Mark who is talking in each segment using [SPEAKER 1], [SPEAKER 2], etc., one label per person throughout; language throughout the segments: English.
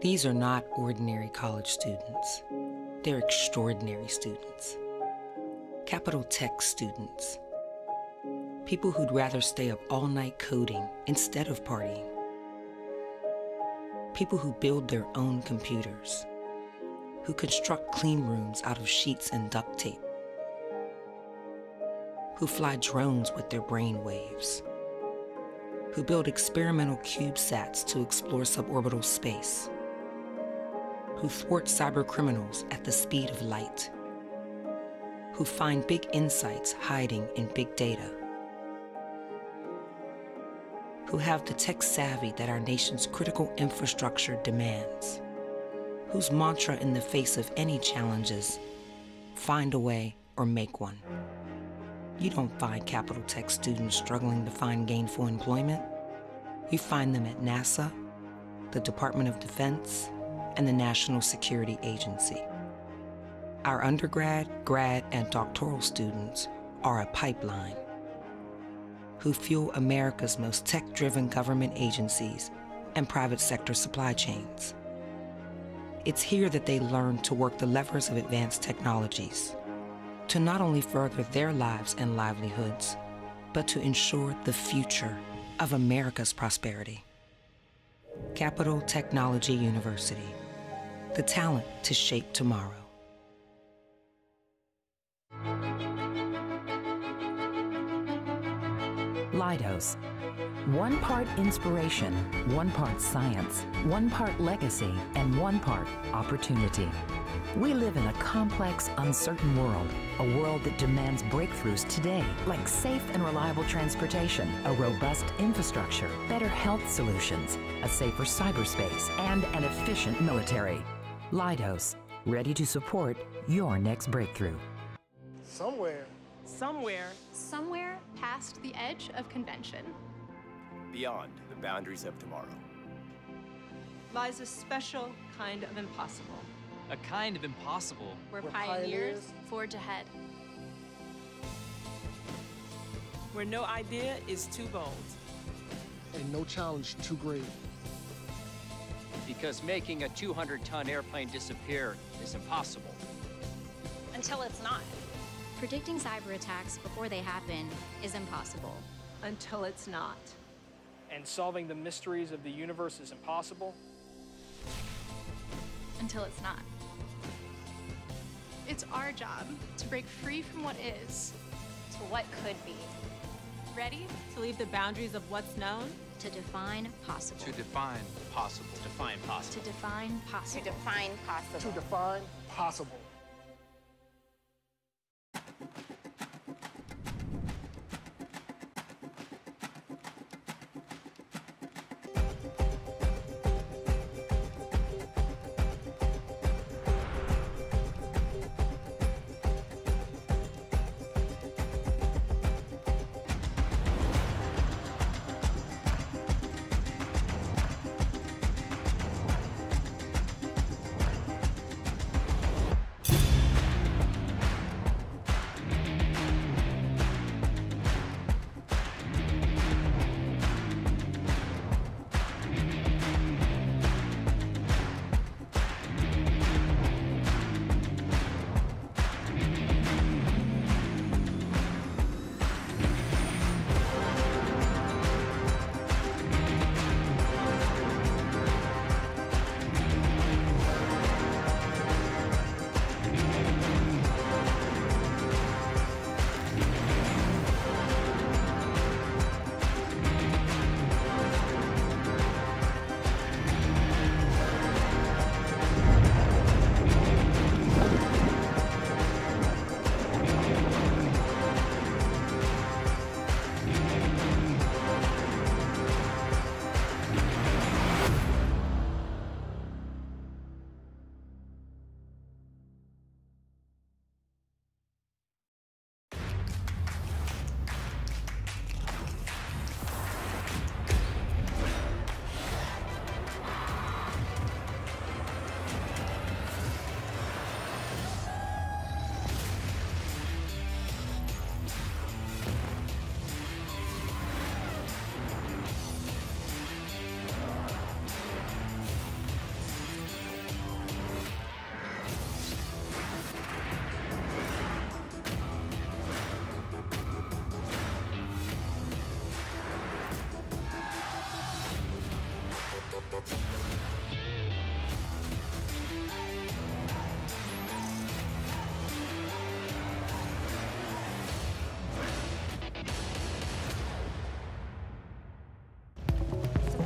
[SPEAKER 1] These are not ordinary college students. They're extraordinary students. Capital Tech students. People who'd rather stay up all night coding instead of partying. People who build their own computers. Who construct clean rooms out of sheets and duct tape. Who fly drones with their brain waves. Who build experimental CubeSats to explore suborbital space who thwart cyber criminals at the speed of light, who find big insights hiding in big data, who have the tech savvy that our nation's critical infrastructure demands, whose mantra in the face of any challenges, find a way or make one. You don't find Capital Tech students struggling to find gainful employment. You find them at NASA, the Department of Defense, and the National Security Agency. Our undergrad, grad, and doctoral students are a pipeline who fuel America's most tech driven government agencies and private sector supply chains. It's here that they learn to work the levers of advanced technologies to not only further their lives and livelihoods, but to ensure the future of America's prosperity. Capital Technology University, the talent to shape tomorrow.
[SPEAKER 2] Leidos. One part inspiration, one part science, one part legacy, and one part opportunity. We live in a complex, uncertain world, a world that demands breakthroughs today, like safe and reliable transportation, a robust infrastructure, better health solutions, a safer cyberspace, and an efficient military. Leidos, ready to support your next breakthrough.
[SPEAKER 3] Somewhere.
[SPEAKER 4] Somewhere.
[SPEAKER 5] Somewhere past the edge of convention.
[SPEAKER 6] Beyond the boundaries of tomorrow.
[SPEAKER 4] Lies a special kind of impossible.
[SPEAKER 7] A kind of impossible.
[SPEAKER 5] We're pioneers, pioneers forge ahead.
[SPEAKER 4] Where no idea is too bold.
[SPEAKER 3] And no challenge too great.
[SPEAKER 7] Because making a 200-ton airplane disappear is impossible.
[SPEAKER 5] Until it's not. Predicting cyber attacks before they happen is impossible.
[SPEAKER 4] Until it's not.
[SPEAKER 8] And solving the mysteries of the universe is impossible.
[SPEAKER 5] Until it's not.
[SPEAKER 9] It's our job to break free from what is
[SPEAKER 5] to what could be.
[SPEAKER 4] Ready to leave the boundaries of what's known?
[SPEAKER 5] To define possible.
[SPEAKER 7] To define possible.
[SPEAKER 8] To define possible.
[SPEAKER 5] To define possible.
[SPEAKER 9] To define possible.
[SPEAKER 3] To define possible.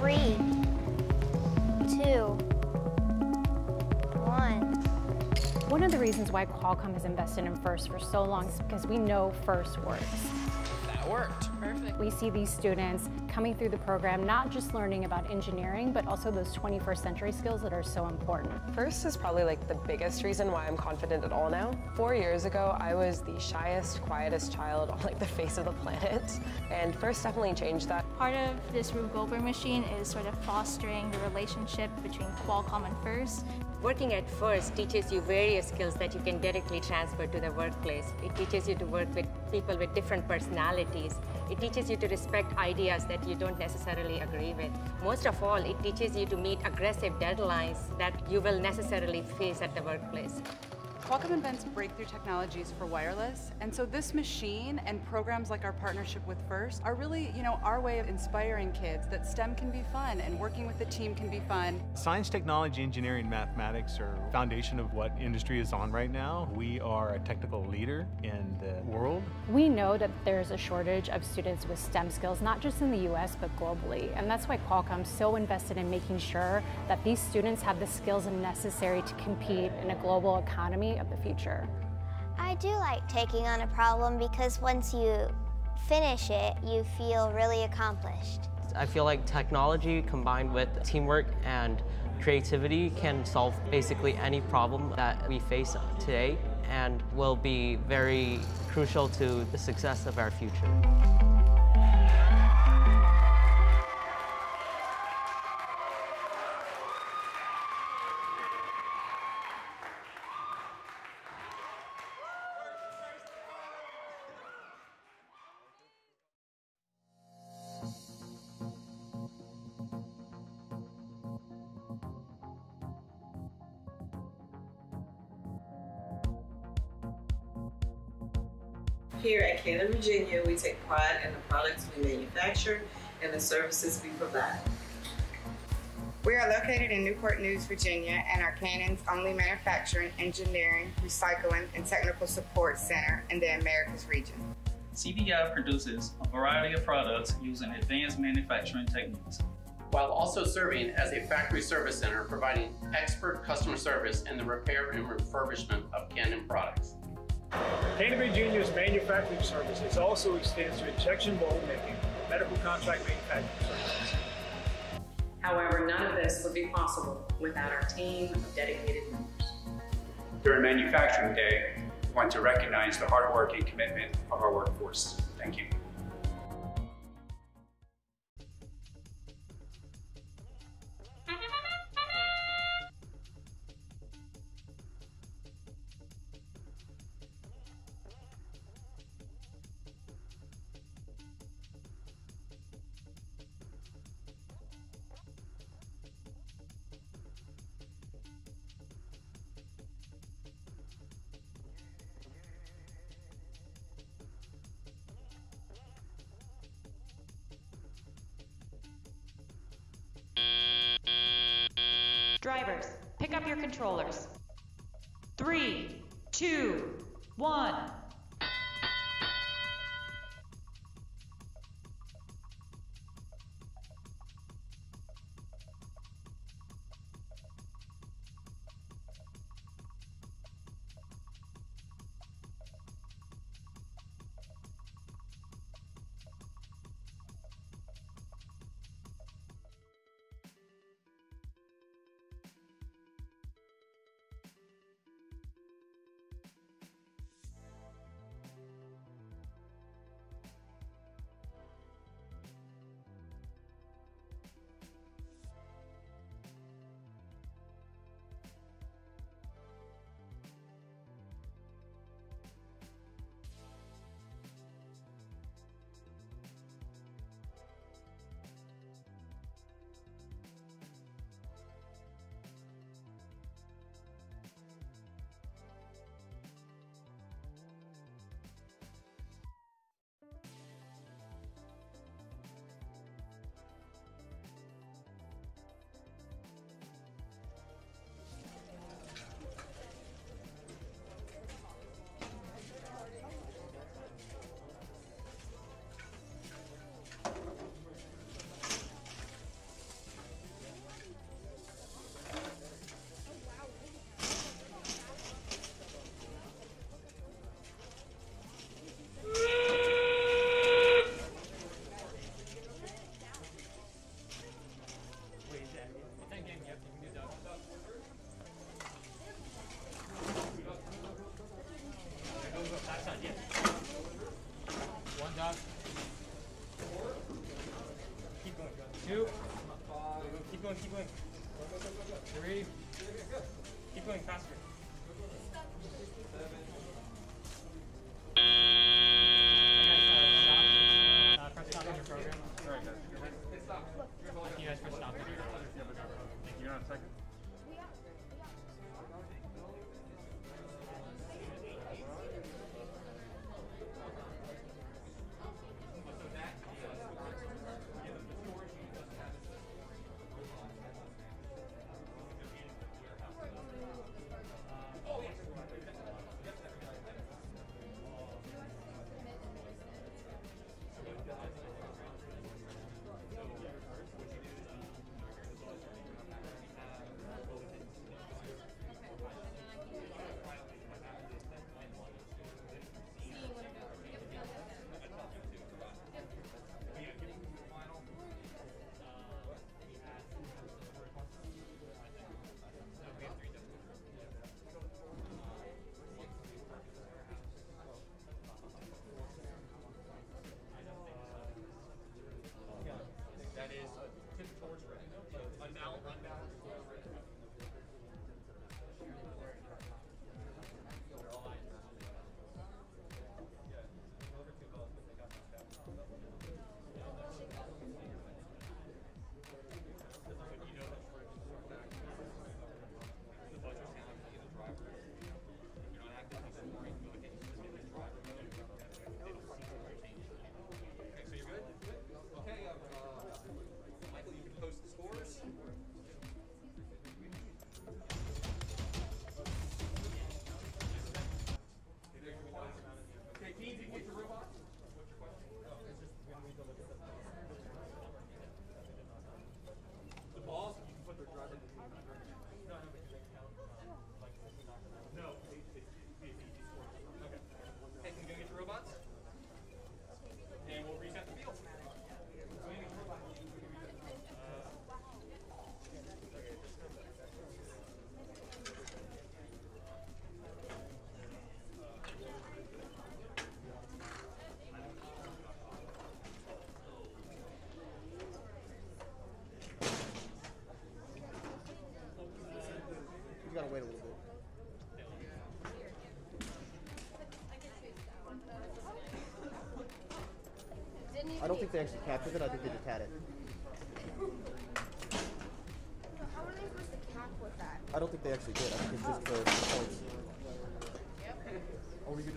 [SPEAKER 3] Three, two, one.
[SPEAKER 10] One of the reasons why Qualcomm has invested in FIRST for so long is because we know FIRST works.
[SPEAKER 5] That worked. Perfect.
[SPEAKER 10] We see these students coming through the program not just learning about engineering, but also those 21st century skills that are so important.
[SPEAKER 11] FIRST is probably like the biggest reason why I'm confident at all now. Four years ago, I was the shyest, quietest child on like the face of the planet, and FIRST definitely changed that.
[SPEAKER 12] Part of this Rube Goldberg machine is sort of fostering the relationship between Qualcomm and FIRST.
[SPEAKER 13] Working at FIRST teaches you various skills that you can directly transfer to the workplace. It teaches you to work with people with different personalities. It teaches you to respect ideas that you don't necessarily agree with. Most of all, it teaches you to meet aggressive deadlines that you will necessarily face at the workplace.
[SPEAKER 14] Qualcomm invents breakthrough technologies for wireless, and so this machine and programs like our partnership with FIRST are really, you know, our way of inspiring kids that STEM can be fun and working with the team can be fun.
[SPEAKER 15] Science, technology, engineering, mathematics are the foundation of what industry is on right now. We are a technical leader in the world.
[SPEAKER 10] We know that there's a shortage of students with STEM skills, not just in the US, but globally. And that's why Qualcomm's so invested in making sure that these students have the skills necessary to compete in a global economy of the future.
[SPEAKER 16] I do like taking on a problem because once you finish it, you feel really accomplished.
[SPEAKER 17] I feel like technology combined with teamwork and creativity can solve basically any problem that we face today and will be very crucial to the success of our future.
[SPEAKER 18] Here at Canon, Virginia, we take pride in the products we manufacture and the services we provide.
[SPEAKER 19] We are located in Newport News, Virginia, and are Canon's only manufacturing, engineering, recycling, and technical support center in the Americas region.
[SPEAKER 20] CVI produces a variety of products using advanced manufacturing techniques.
[SPEAKER 21] While also serving as a factory service center providing expert customer service in the repair and refurbishment of Canon products.
[SPEAKER 22] Canon Virginia's manufacturing services also extends to injection mold making, medical contract manufacturing services.
[SPEAKER 23] However, none of this would be possible without our team of dedicated members.
[SPEAKER 24] During Manufacturing Day, we want to recognize the hard work and commitment of our workforce. Thank you.
[SPEAKER 25] they
[SPEAKER 26] actually it. I think they just had it.
[SPEAKER 27] How they supposed to cap with that?
[SPEAKER 26] I don't think they actually did. I think it's just for points. Yep. Are we good?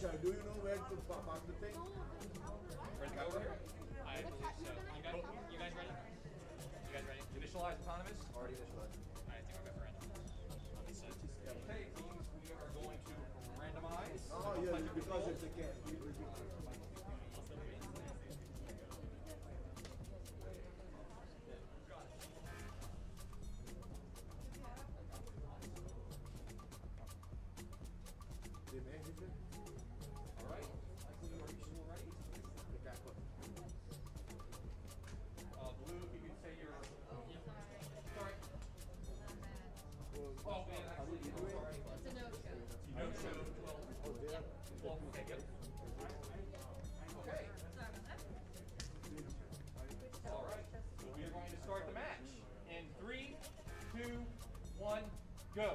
[SPEAKER 25] shall do. You
[SPEAKER 28] know
[SPEAKER 25] All right. We are going to
[SPEAKER 28] start the
[SPEAKER 29] match in three, two, one,
[SPEAKER 28] go.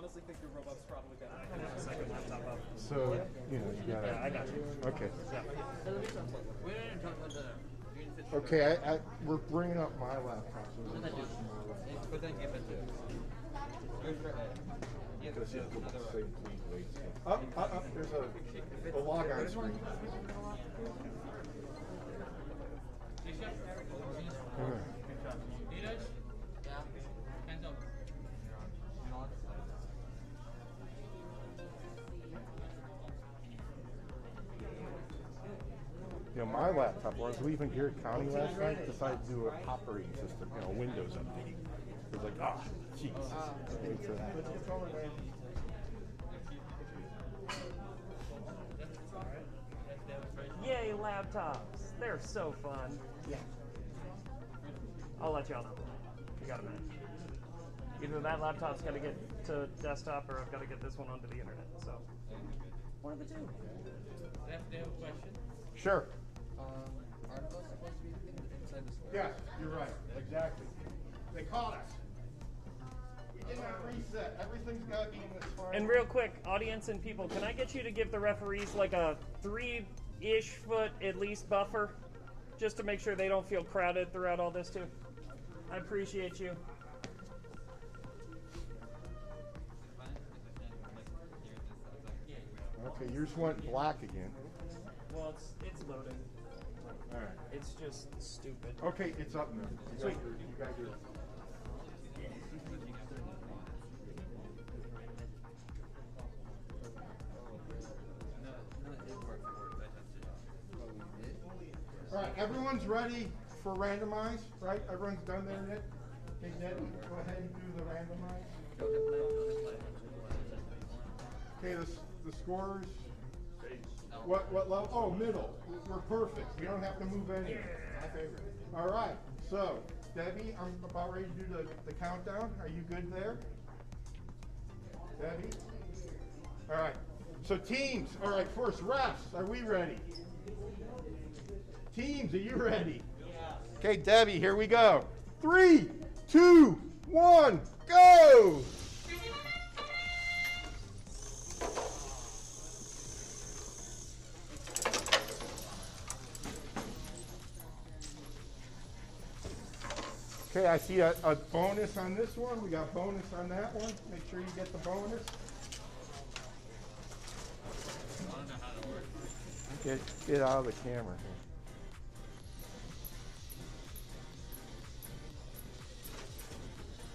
[SPEAKER 30] honestly think your robot's probably better.
[SPEAKER 31] Second laptop up.
[SPEAKER 32] So, you know, you gotta.
[SPEAKER 31] Yeah, I got you.
[SPEAKER 32] Okay.
[SPEAKER 31] Yeah.
[SPEAKER 32] Okay, I, I, we're bringing up my laptop. So we're gonna-
[SPEAKER 26] But then give it to.
[SPEAKER 32] Because it will say please wait. Up, up, up, there's a, a log on screen. Alright. When I was leaving here at county last night, decided to do an operating system, you know, Windows update. It was like, ah, jeez. Wait for.
[SPEAKER 31] Yay, laptops! They're so fun.
[SPEAKER 32] Yeah.
[SPEAKER 31] I'll let y'all know. You got a minute. Either that laptop's got to get to desktop, or I've got to get this one onto the internet. So, one of the two.
[SPEAKER 26] They have, they have a question.
[SPEAKER 32] Sure.
[SPEAKER 26] Um, are those supposed to be in- inside the store?
[SPEAKER 32] Yes, you're right, exactly. They caught us. We did not reset, everything's gotta be in this file.
[SPEAKER 31] And real quick, audience and people, can I get you to give the referees like a three-ish foot at least buffer, just to make sure they don't feel crowded throughout all this too? I appreciate you.
[SPEAKER 32] Okay, yours went black again.
[SPEAKER 31] Well, it's it's loading.
[SPEAKER 32] Alright.
[SPEAKER 31] It's just stupid.
[SPEAKER 32] Okay, it's up now. You
[SPEAKER 31] Sweet.
[SPEAKER 32] guys You guys are. All right, everyone's ready for randomize, right? Everyone's done their Nick? Okay, Ned, go ahead and do the randomize. Okay, the, the scores. What, what level? Oh, middle. We're perfect. We don't have to move any. My favorite. All right, so Debbie, I'm about ready to do the, the countdown. Are you good there? Debbie? All right, so teams, all right, first refs, are we ready? Teams, are you ready? Okay, Debbie, here we go. Three, two, one, go! Okay, I see a, a bonus on this one. We got bonus on that one. Make sure you get the bonus. Get, get out of the camera here.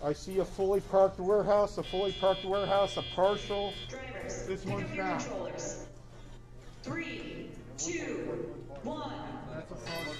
[SPEAKER 32] I see a fully parked warehouse, a fully parked warehouse, a partial.
[SPEAKER 33] Drivers,
[SPEAKER 32] This
[SPEAKER 33] pick
[SPEAKER 32] one's
[SPEAKER 33] up your
[SPEAKER 32] down.
[SPEAKER 33] controllers. Three, two, one.
[SPEAKER 32] That's a partial.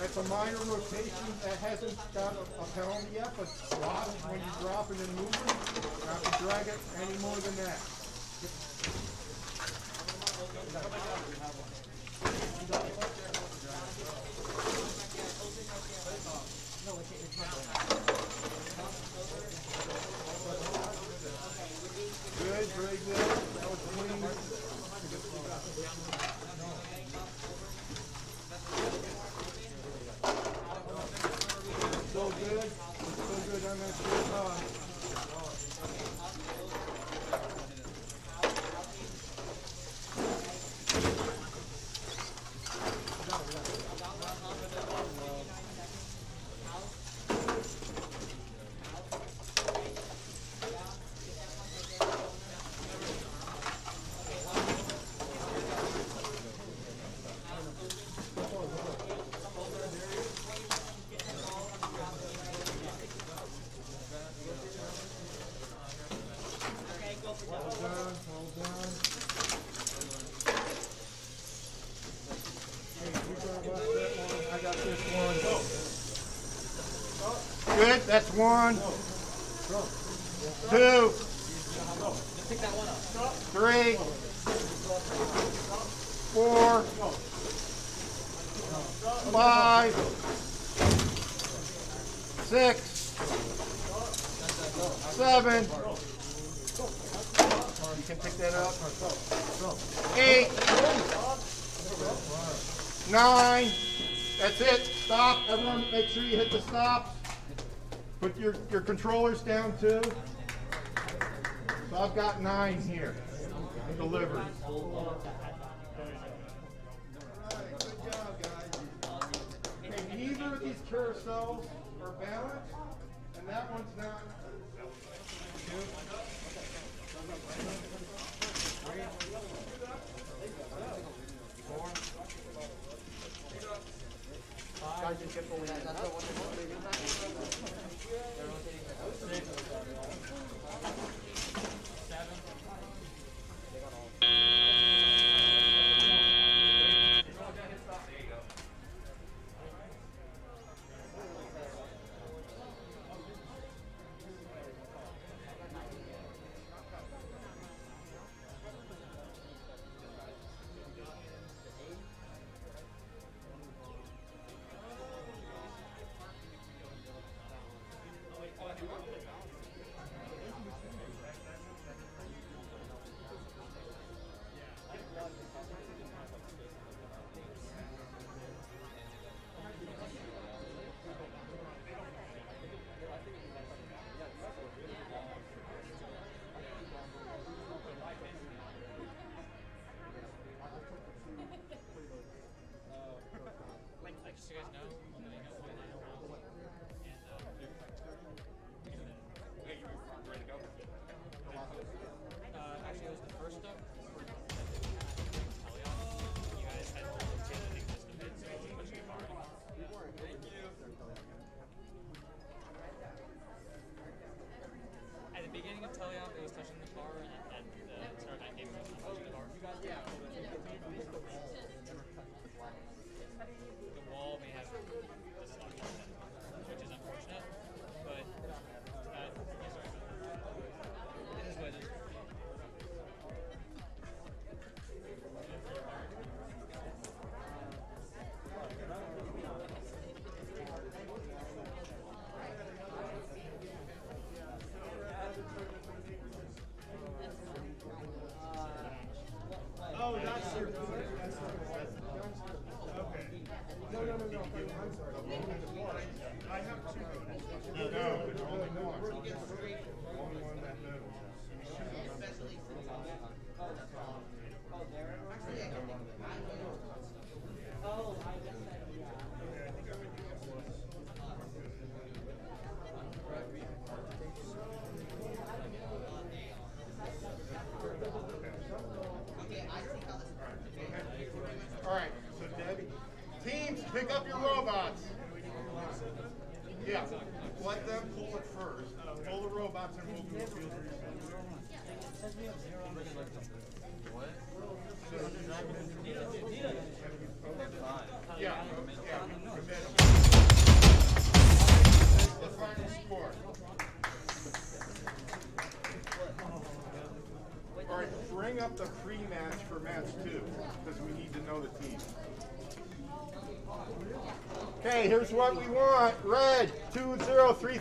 [SPEAKER 32] That's a minor rotation that hasn't got a, a penalty yet, but watch when you drop it and move it, not to drag it any more than that. That's one, two, three, four, five, six, seven, eight, nine. you can pick that up, eight, nine, that's it, stop, everyone make sure you hit the stop. Put your, your controllers down too. So I've got nine here. Delivered. Okay, neither of these carousels are balanced, and that one's not.
[SPEAKER 34] Four. Guys, just get the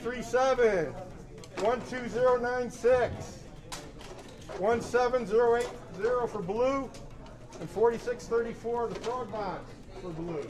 [SPEAKER 32] 137, 12096, 17080 for blue, and 4634 the frog box for blue.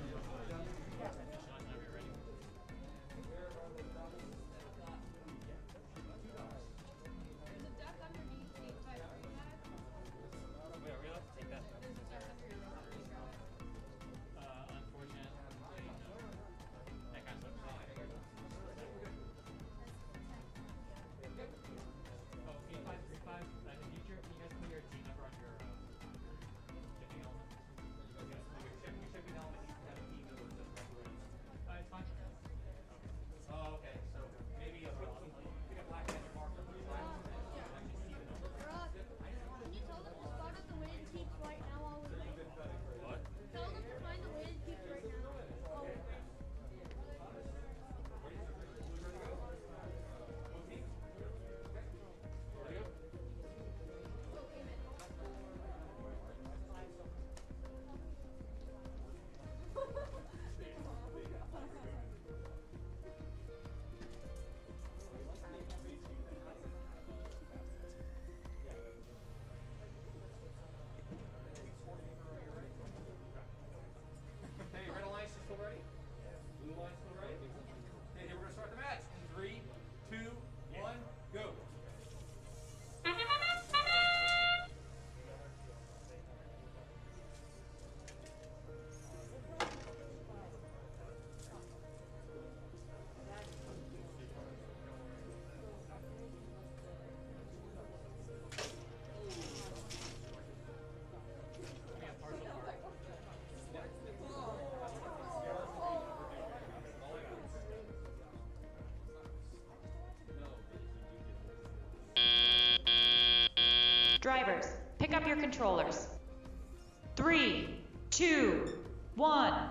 [SPEAKER 33] Drivers, pick up your controllers. Three, two, one.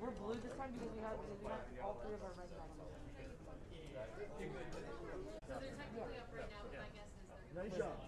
[SPEAKER 35] We're blue
[SPEAKER 36] this time because we have because we have all three of our red lights.
[SPEAKER 37] So they're technically up right now, but my guess is they're.
[SPEAKER 26] Nice job.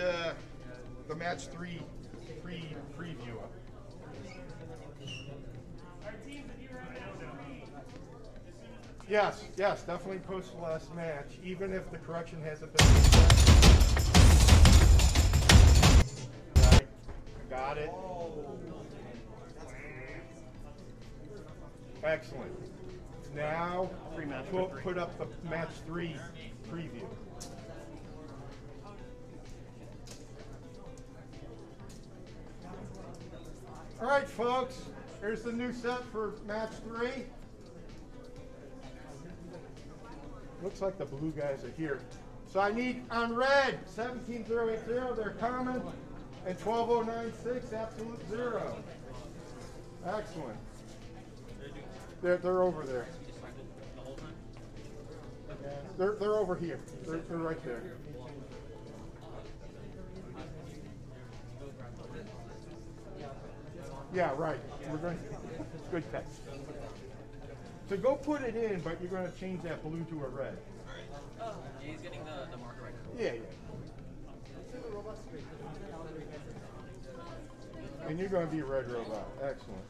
[SPEAKER 32] Uh,
[SPEAKER 31] the match three
[SPEAKER 32] pre preview up. Yes, yes, definitely post the last match, even if the correction hasn't been. Right, got it. Excellent. Now, we'll put up the match three preview. All right, folks, here's the new set for match three. Looks like the blue guys are here. So I need on red 17080, they're Canon, and 12096, absolute zero. Excellent. They're, they're over there. They're, they're over here. They're, they're right there. Yeah, right. We're going. Good catch. So go put it in, but you're going to change that blue to a red.
[SPEAKER 26] Oh, he's getting the, the marker right now.
[SPEAKER 32] Yeah, yeah. And you're going to be a red robot. Excellent.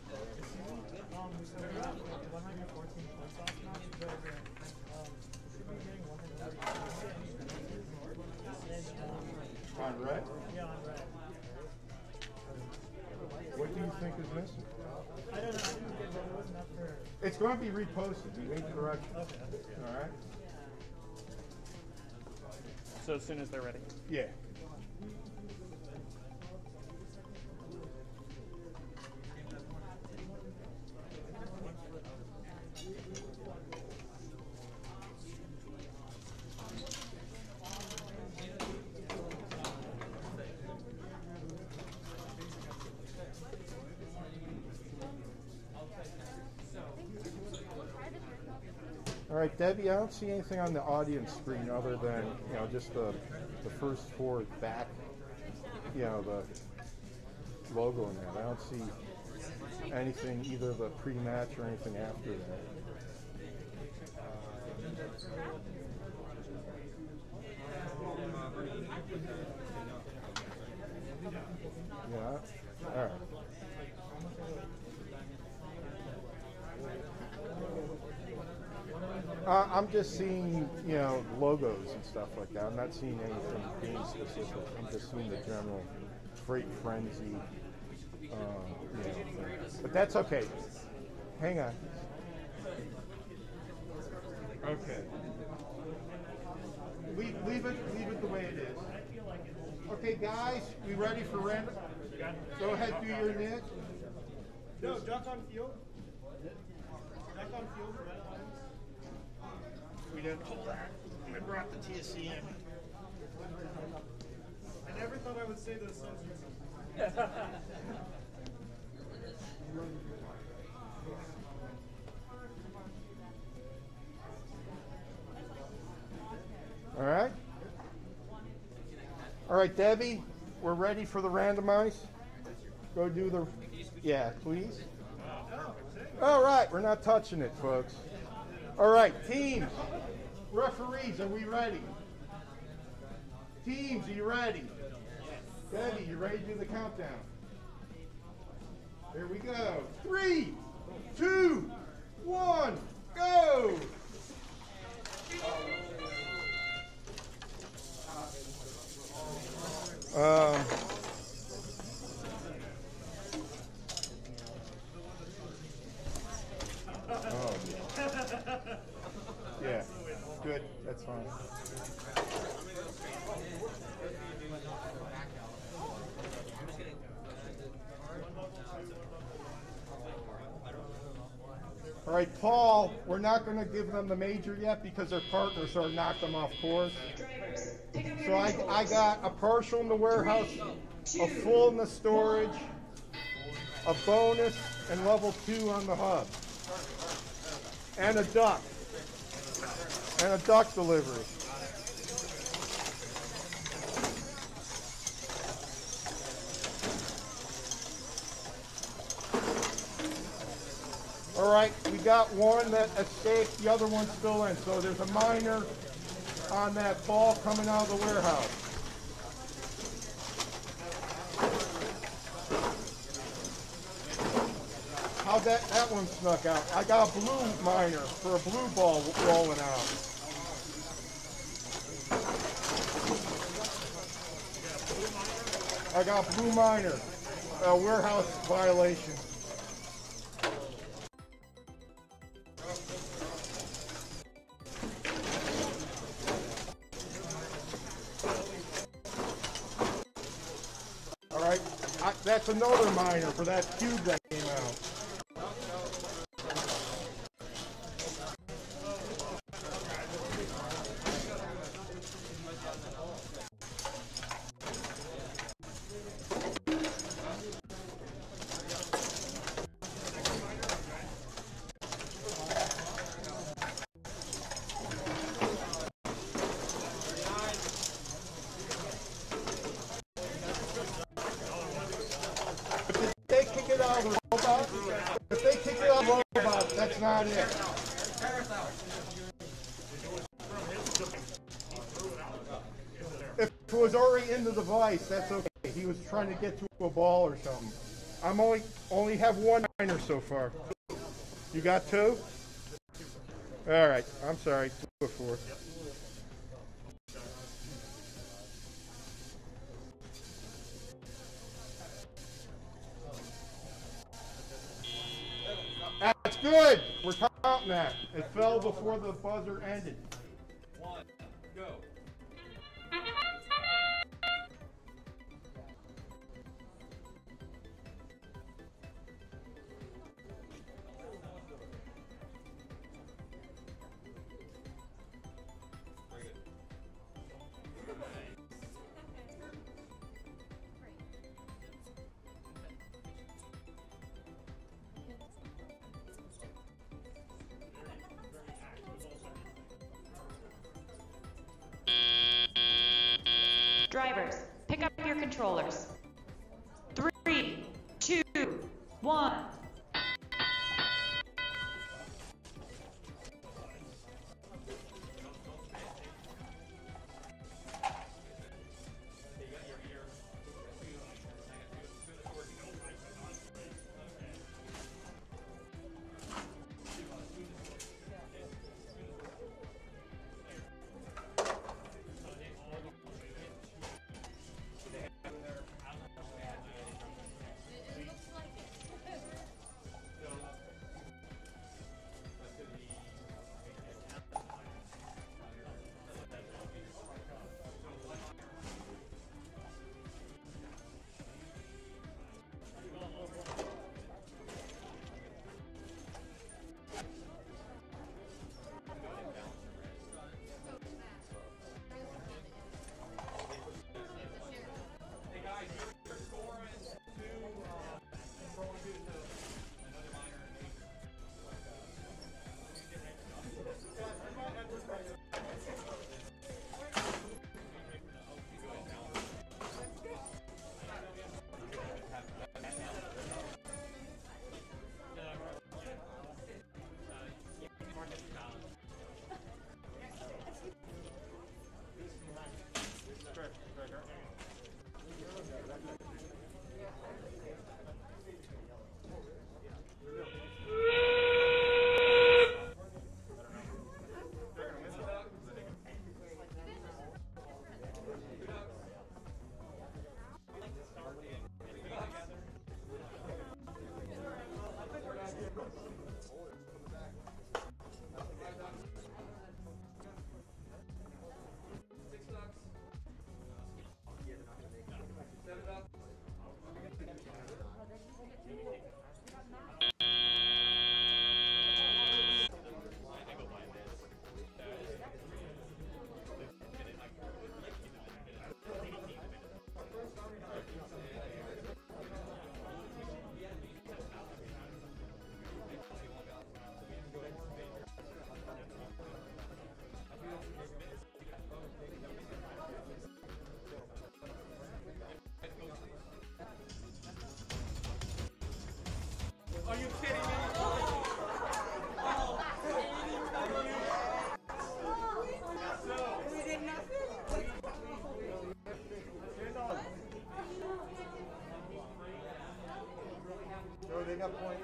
[SPEAKER 17] Yeah, on red.
[SPEAKER 32] What do you think is missing?
[SPEAKER 17] I don't know. I didn't get one. It wasn't up for.
[SPEAKER 32] It's going to be reposted. We made corrections.
[SPEAKER 17] Okay.
[SPEAKER 32] All right?
[SPEAKER 31] So as soon as they're ready.
[SPEAKER 32] Yeah. Right, Debbie, I don't see anything on the audience screen other than, you know, just the, the first four back, you know, the logo in that. I don't see anything, either the pre-match or anything after that. Yeah, all right. Uh, I'm just seeing, you know, logos and stuff like that. I'm not seeing anything game specific. I'm just seeing the general freight frenzy. Uh, you know, but that's okay. Hang on. Okay. Leave, leave it, leave it the way it is. Okay, guys, we ready for random? Go ahead, do your init.
[SPEAKER 17] No, duck on field. Duck on field for red lines.
[SPEAKER 32] We didn't pull that. We brought the TSC in.
[SPEAKER 17] I never thought I would say those sentences.
[SPEAKER 32] All right. All right, Debbie, we're ready for the randomize. Go do the, yeah, please. All right, we're not touching it, folks. All right, teams, referees, are we ready? Teams, are you ready? Debbie, you ready to do the countdown? Here we go. Three, two, one, go! Um, oh, yeah, good, that's fine. All right, Paul, we're not going to give them the major yet because their partners are knocked them off course. So I, I got a partial in the warehouse, a full in the storage, a bonus, and level two on the hub. And a duck. And a duck delivery. All right, we got one that escaped, the other one's still in. So there's a minor on that ball coming out of the warehouse. How'd that, that one snuck out? I got a blue minor for a blue ball rolling out. I got blue minor, a warehouse violation. All right, that's another minor for that cube that came out. If they kick it out of the robot, if they kick it out of the robot, that's not it. If it was already in the device, that's okay. He was trying to get to a ball or something. I'm only only have one minor far. You got two? All right. I'm sorry. Two or four. That's good. We're counting that. It fell before the buzzer ended.
[SPEAKER 26] One, go.
[SPEAKER 33] Controllers. bring
[SPEAKER 28] up points.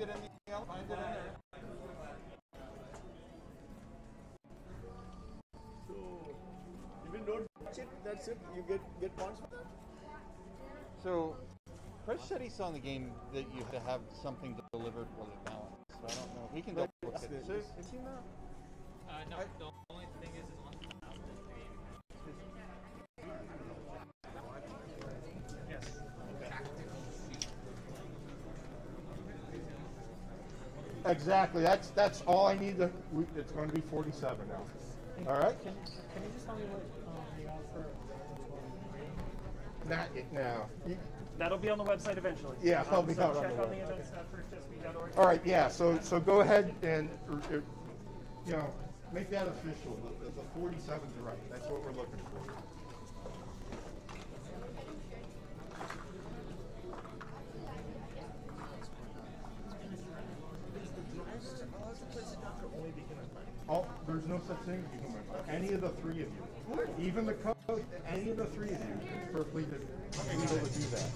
[SPEAKER 28] Find it in the, find it in there. So, even don't touch it, that's it, you get, get points for that?
[SPEAKER 38] So, Chris said he saw in the game that you have to have something delivered while it balanced. So I don't know. We can double look at it.
[SPEAKER 28] So, if you know,
[SPEAKER 26] Uh, no, the only thing is, is on the game. Yes.
[SPEAKER 32] Exactly. That's that's all I need. To, we, it's going to be 47 now. All right.
[SPEAKER 31] Can, can you just tell me what um, the offer?
[SPEAKER 32] Not yet now. You-
[SPEAKER 31] That'll be on the website eventually.
[SPEAKER 32] Yeah, I'll
[SPEAKER 31] Um,
[SPEAKER 32] be
[SPEAKER 31] so
[SPEAKER 32] out on
[SPEAKER 31] check
[SPEAKER 32] the
[SPEAKER 31] on the
[SPEAKER 32] website.
[SPEAKER 31] events at firstsb.org.
[SPEAKER 32] All right. Yeah. So so go ahead and uh, uh, you know make that official. The, the 47's right. That's what we're looking for. Oh, there's no such thing as. Any of the three of you, even the code, any of the three of you, is perfectly able to do that.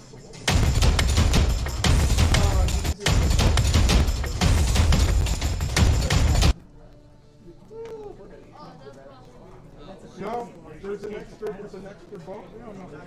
[SPEAKER 32] No, there's an extra, there's an extra bump. No, no, there's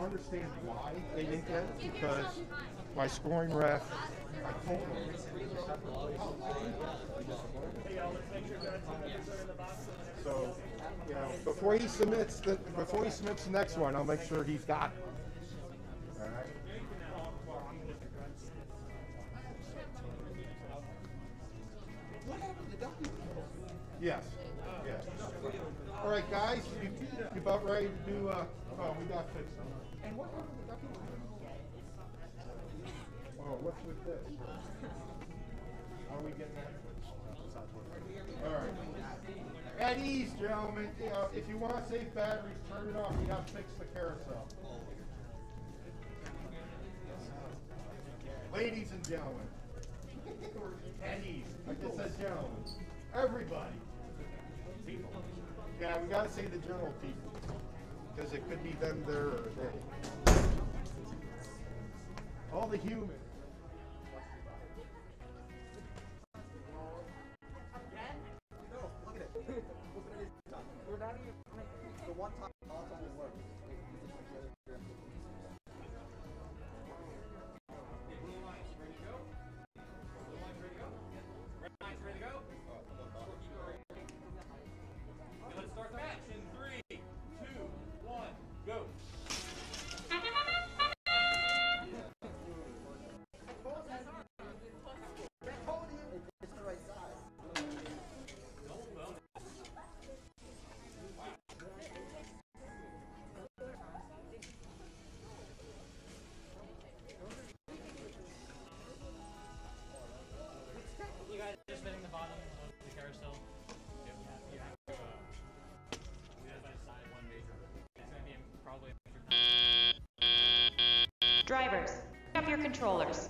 [SPEAKER 32] understand why they didn't get it, because my scoring ref, I told place. So, you know, before he submits the, before he submits the next one, I'll make sure he's got. All right? Yes, yes. All right, guys, you, you about ready to do, uh, oh, we got fixed. To? Oh, what's with this? Are we getting that? At ease, gentlemen, know, if you want to save batteries, turn it off, you gotta fix the carousel. Ladies and gentlemen, at ease, I just gentlemen, everybody. People. Yeah, we gotta say the general people, because it could be them, there, or they. All the humans.
[SPEAKER 33] Controllers.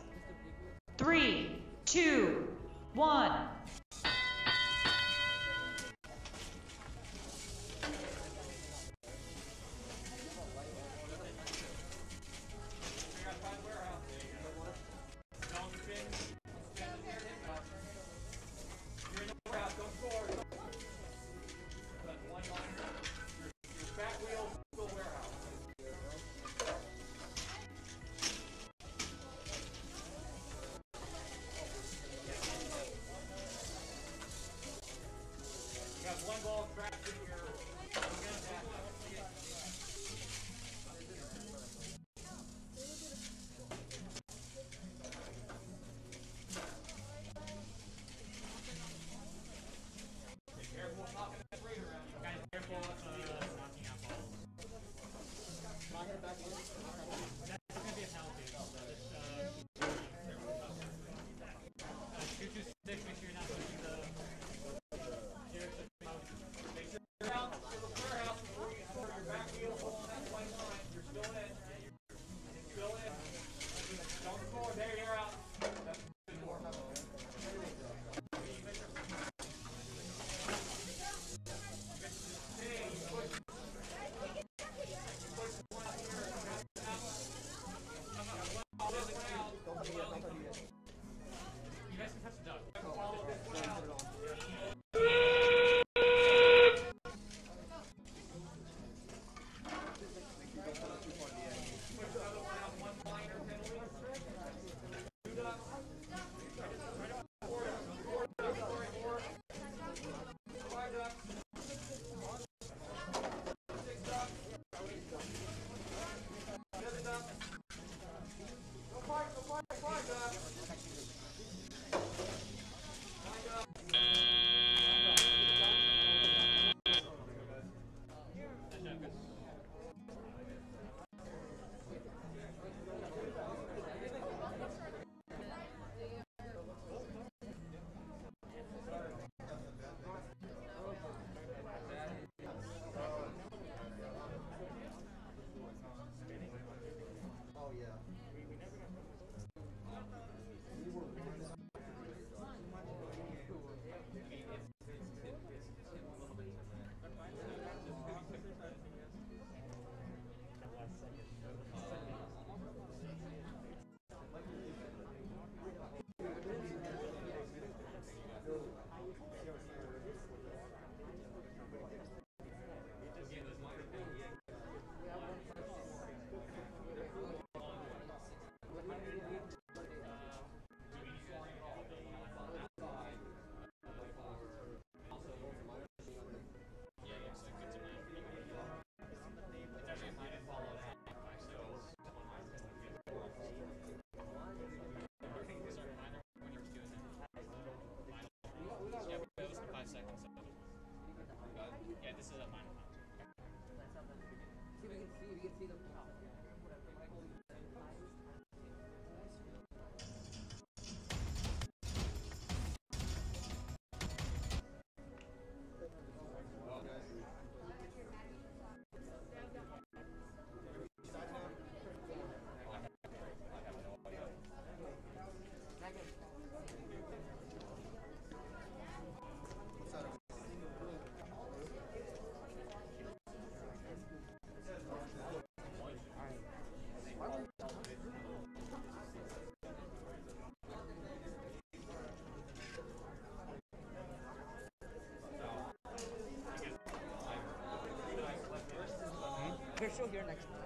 [SPEAKER 17] Here next.
[SPEAKER 28] Uh,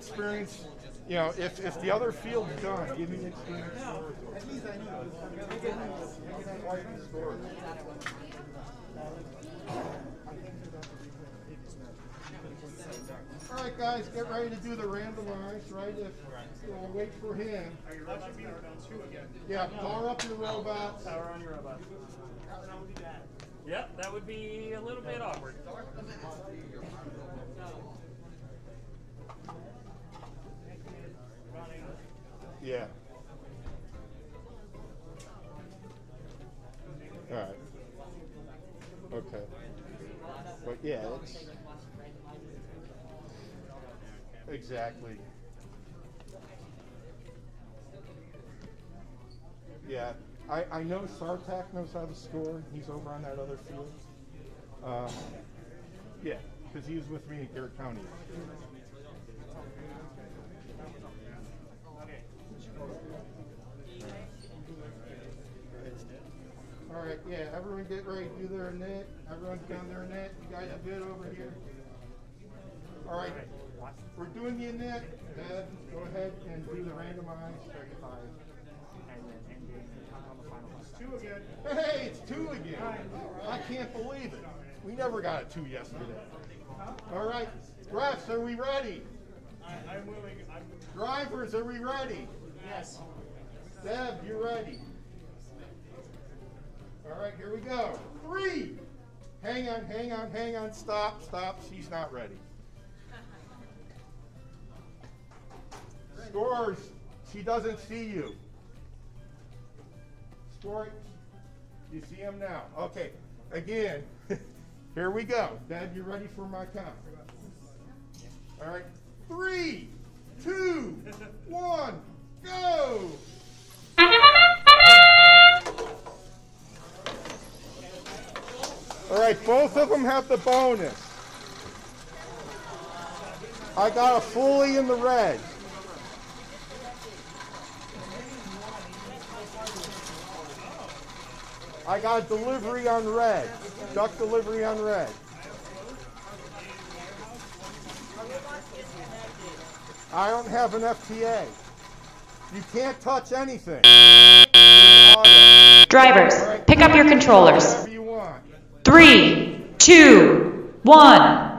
[SPEAKER 32] experience. You know, if, if the other field's done, give me experience. At least I think that it. I think that that would be good. All right, guys, get ready to do the randomized, right? If we'll wait for him. Yeah, power up your robot.
[SPEAKER 31] Power on your robot. Yep, that would be a little bit awkward.
[SPEAKER 32] Exactly. Yeah, I, I know Sartak knows how to score. He's over on that other field. Uh, yeah, because he was with me in Garrett County. All right, yeah, everyone get ready do their net. Everyone's done their net. You guys are good over here. All right, we're doing the net. Ed, go ahead and do the randomized 35. It's two again. Hey, it's two again. I can't believe it. We never got a two yesterday. All right, refs, are we ready?
[SPEAKER 17] I, I'm willing. I'm,
[SPEAKER 32] Drivers, are we ready?
[SPEAKER 17] yes.
[SPEAKER 32] Deb, you ready? All right, here we go. Three. Hang on, hang on, hang on. Stop, stop. She's not ready. Scores. She doesn't see you. Score. You see him now. Okay. Again. Here we go. Dad, you ready for my count? All right. Three, two, one, go. All right, both of them have the bonus. I got a fully in the red. I got delivery on red. Duck delivery on red. I don't have an FTA. You can't touch anything.
[SPEAKER 33] Drivers, pick up your controllers.
[SPEAKER 32] Whatever you want.
[SPEAKER 33] Three, two, one.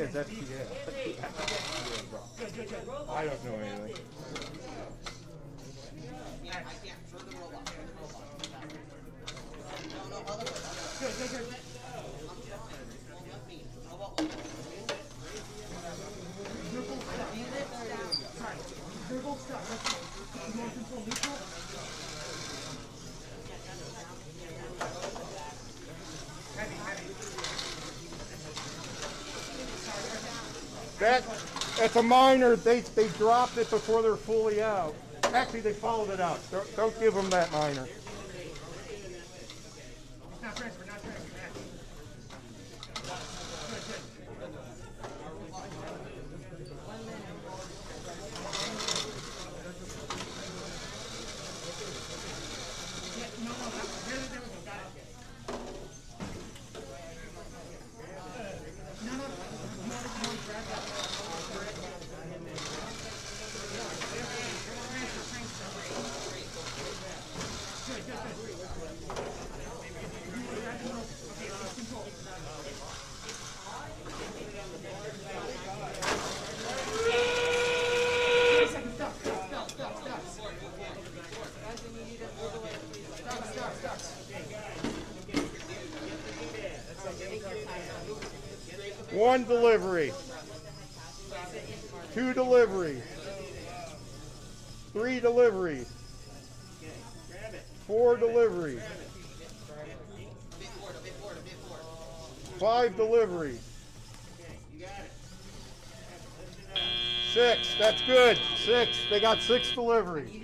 [SPEAKER 32] I don't know anything. That, that's a minor. They, they dropped it before they're fully out. Actually, they followed it out. Don't, don't give them that minor. Six deliveries.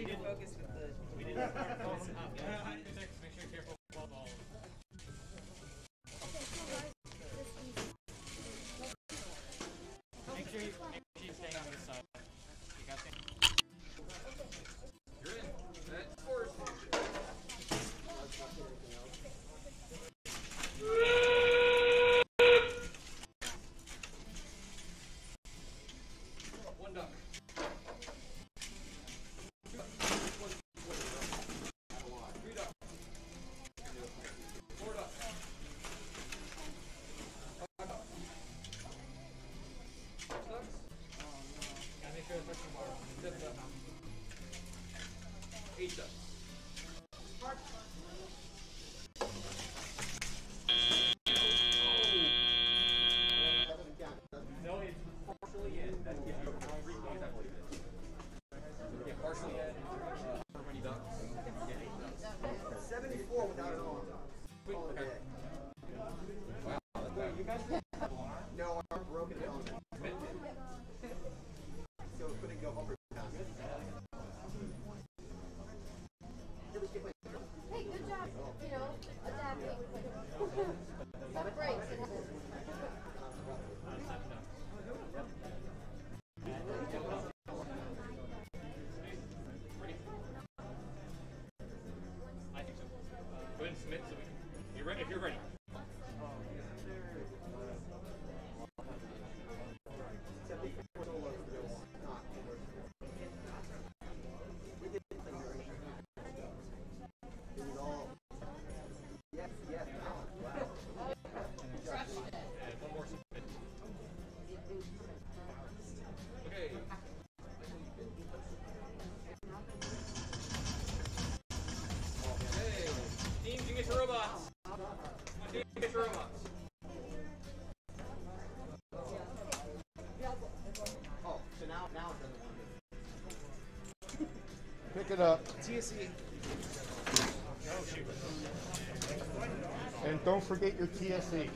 [SPEAKER 39] And
[SPEAKER 32] don't forget your TSE.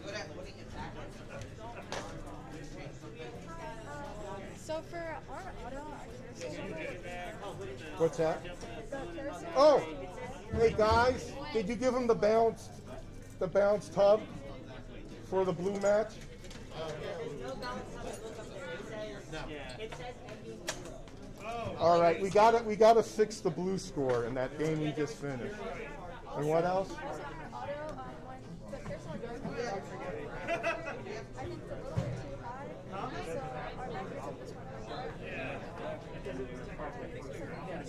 [SPEAKER 39] So for our auto,
[SPEAKER 32] What's that? Oh, hey guys, did you give him the bounce, the bounce tub for the blue match? No. All right, we got to we got to fix the blue score in that game we just finished. And what else?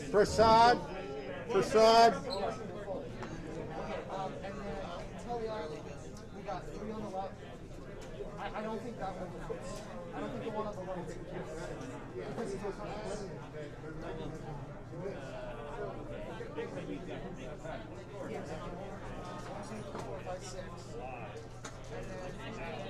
[SPEAKER 32] Prasad, Prasad.
[SPEAKER 17] I don't think that one. I don't think the one on the right. Yes. One, two, four, five, six. And
[SPEAKER 32] then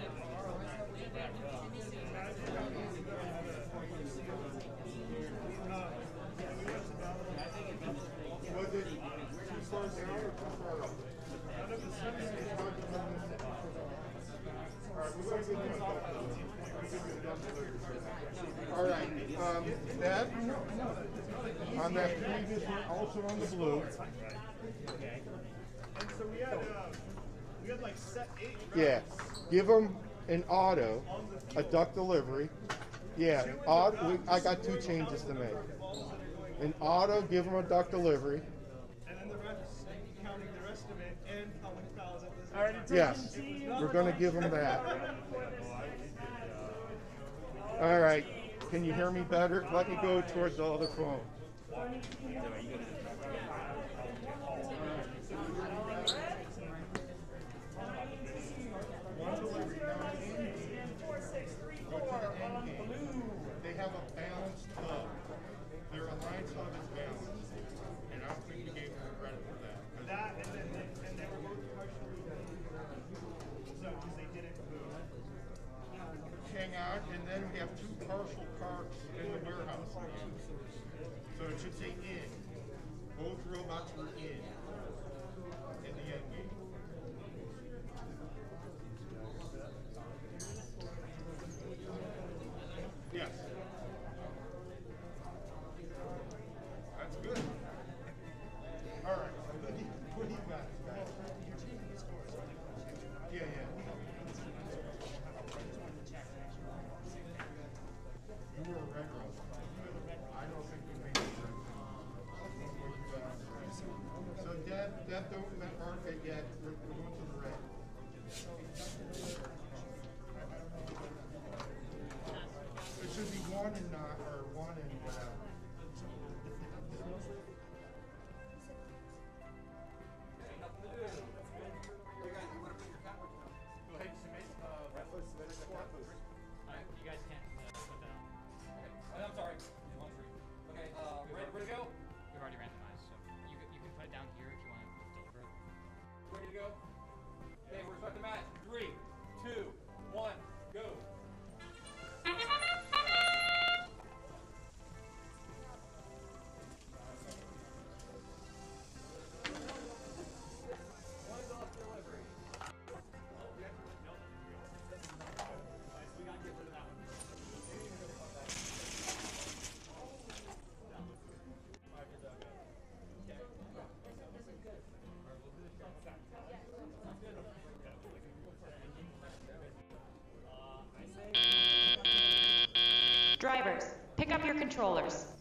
[SPEAKER 32] also on the blue.
[SPEAKER 17] And so we had, um, we had like set eight.
[SPEAKER 32] Yeah, give them an auto, a duck delivery. Yeah, auto, I got two changes to make. An auto, give them a duck delivery.
[SPEAKER 17] And then the rest, counting the rest of it, and how many fouls at
[SPEAKER 31] this.
[SPEAKER 32] Yes, we're going to give them that. All right, can you hear me better? Let me go towards the other phone.
[SPEAKER 17] controllers.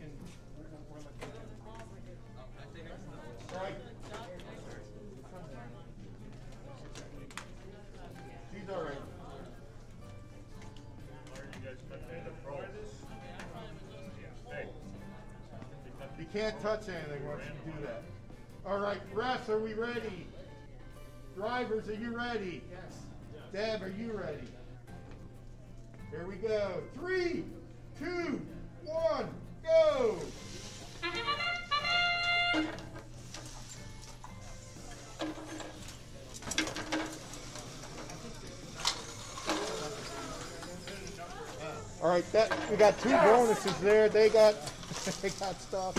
[SPEAKER 17] can, we're
[SPEAKER 32] looking at. She's all right. You?
[SPEAKER 26] Hey. You
[SPEAKER 32] can't touch anything once you do that. All right, refs, are we ready? Drivers, are you ready? Yes. Deb, are you ready? Here we go. Three, two, one go! All right, that we got two bonuses there. They got they got stuff.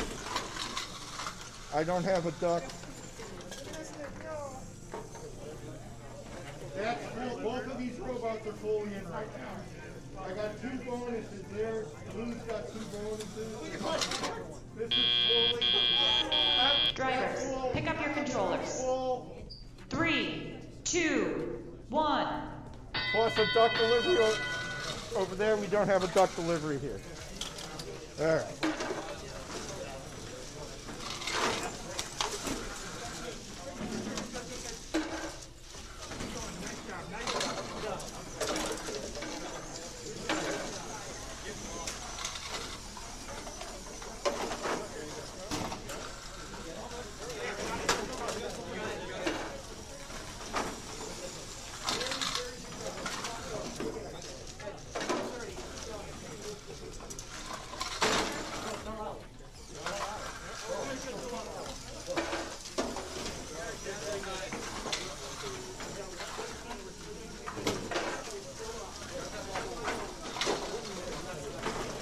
[SPEAKER 32] I don't have a duck. That's full. Both of these robots are fully in right now. I got two bonuses there. Lou's got two bonuses. This is fully. That-
[SPEAKER 33] Drivers, pick up your controllers.
[SPEAKER 32] Full.
[SPEAKER 33] Three, two, one.
[SPEAKER 32] Plus a duck delivery over there. We don't have a duck delivery here. All right.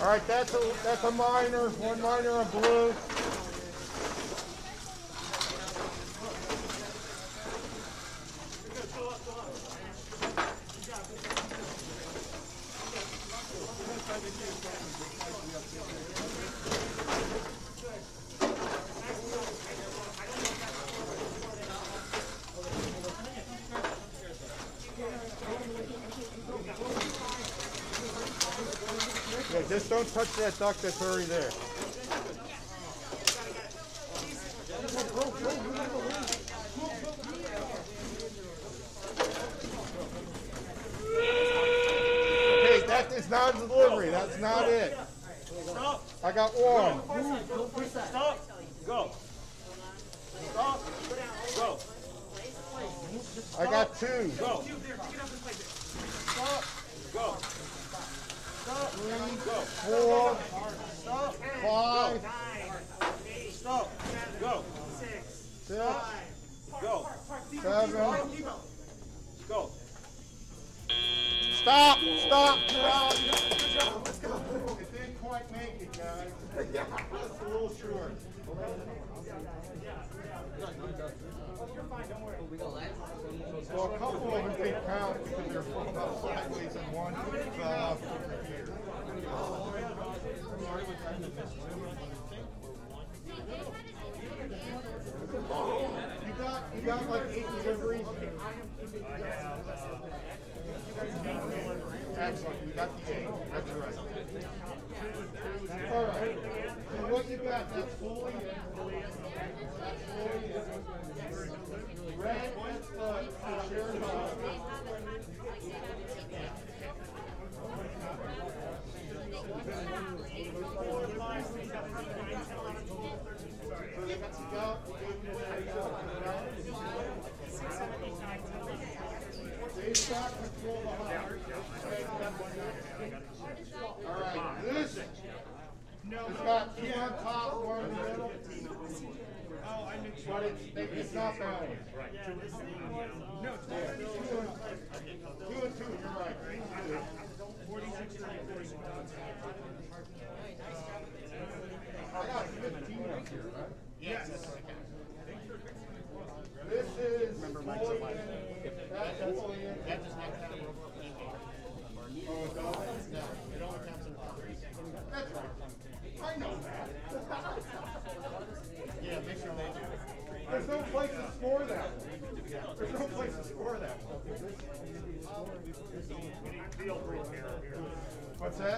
[SPEAKER 32] All right, that's a a minor, one minor on blue. Yeah, just don't touch that duck that's already there. Okay, that is not a delivery. That's not it.
[SPEAKER 8] Stop.
[SPEAKER 32] I got one.
[SPEAKER 8] Stop. Go. Stop. Go.
[SPEAKER 32] I got two.
[SPEAKER 8] Go. Stop. Go.
[SPEAKER 32] Three,
[SPEAKER 8] Go.
[SPEAKER 32] four,
[SPEAKER 8] Stop.
[SPEAKER 32] five,
[SPEAKER 8] Stop. Go.
[SPEAKER 32] six,
[SPEAKER 8] Go.
[SPEAKER 32] seven.
[SPEAKER 8] Go.
[SPEAKER 32] Stop! Stop! Stop! It didn't quite make it, guys. It's a little short. So a couple of them didn't count because they were falling sideways and one fell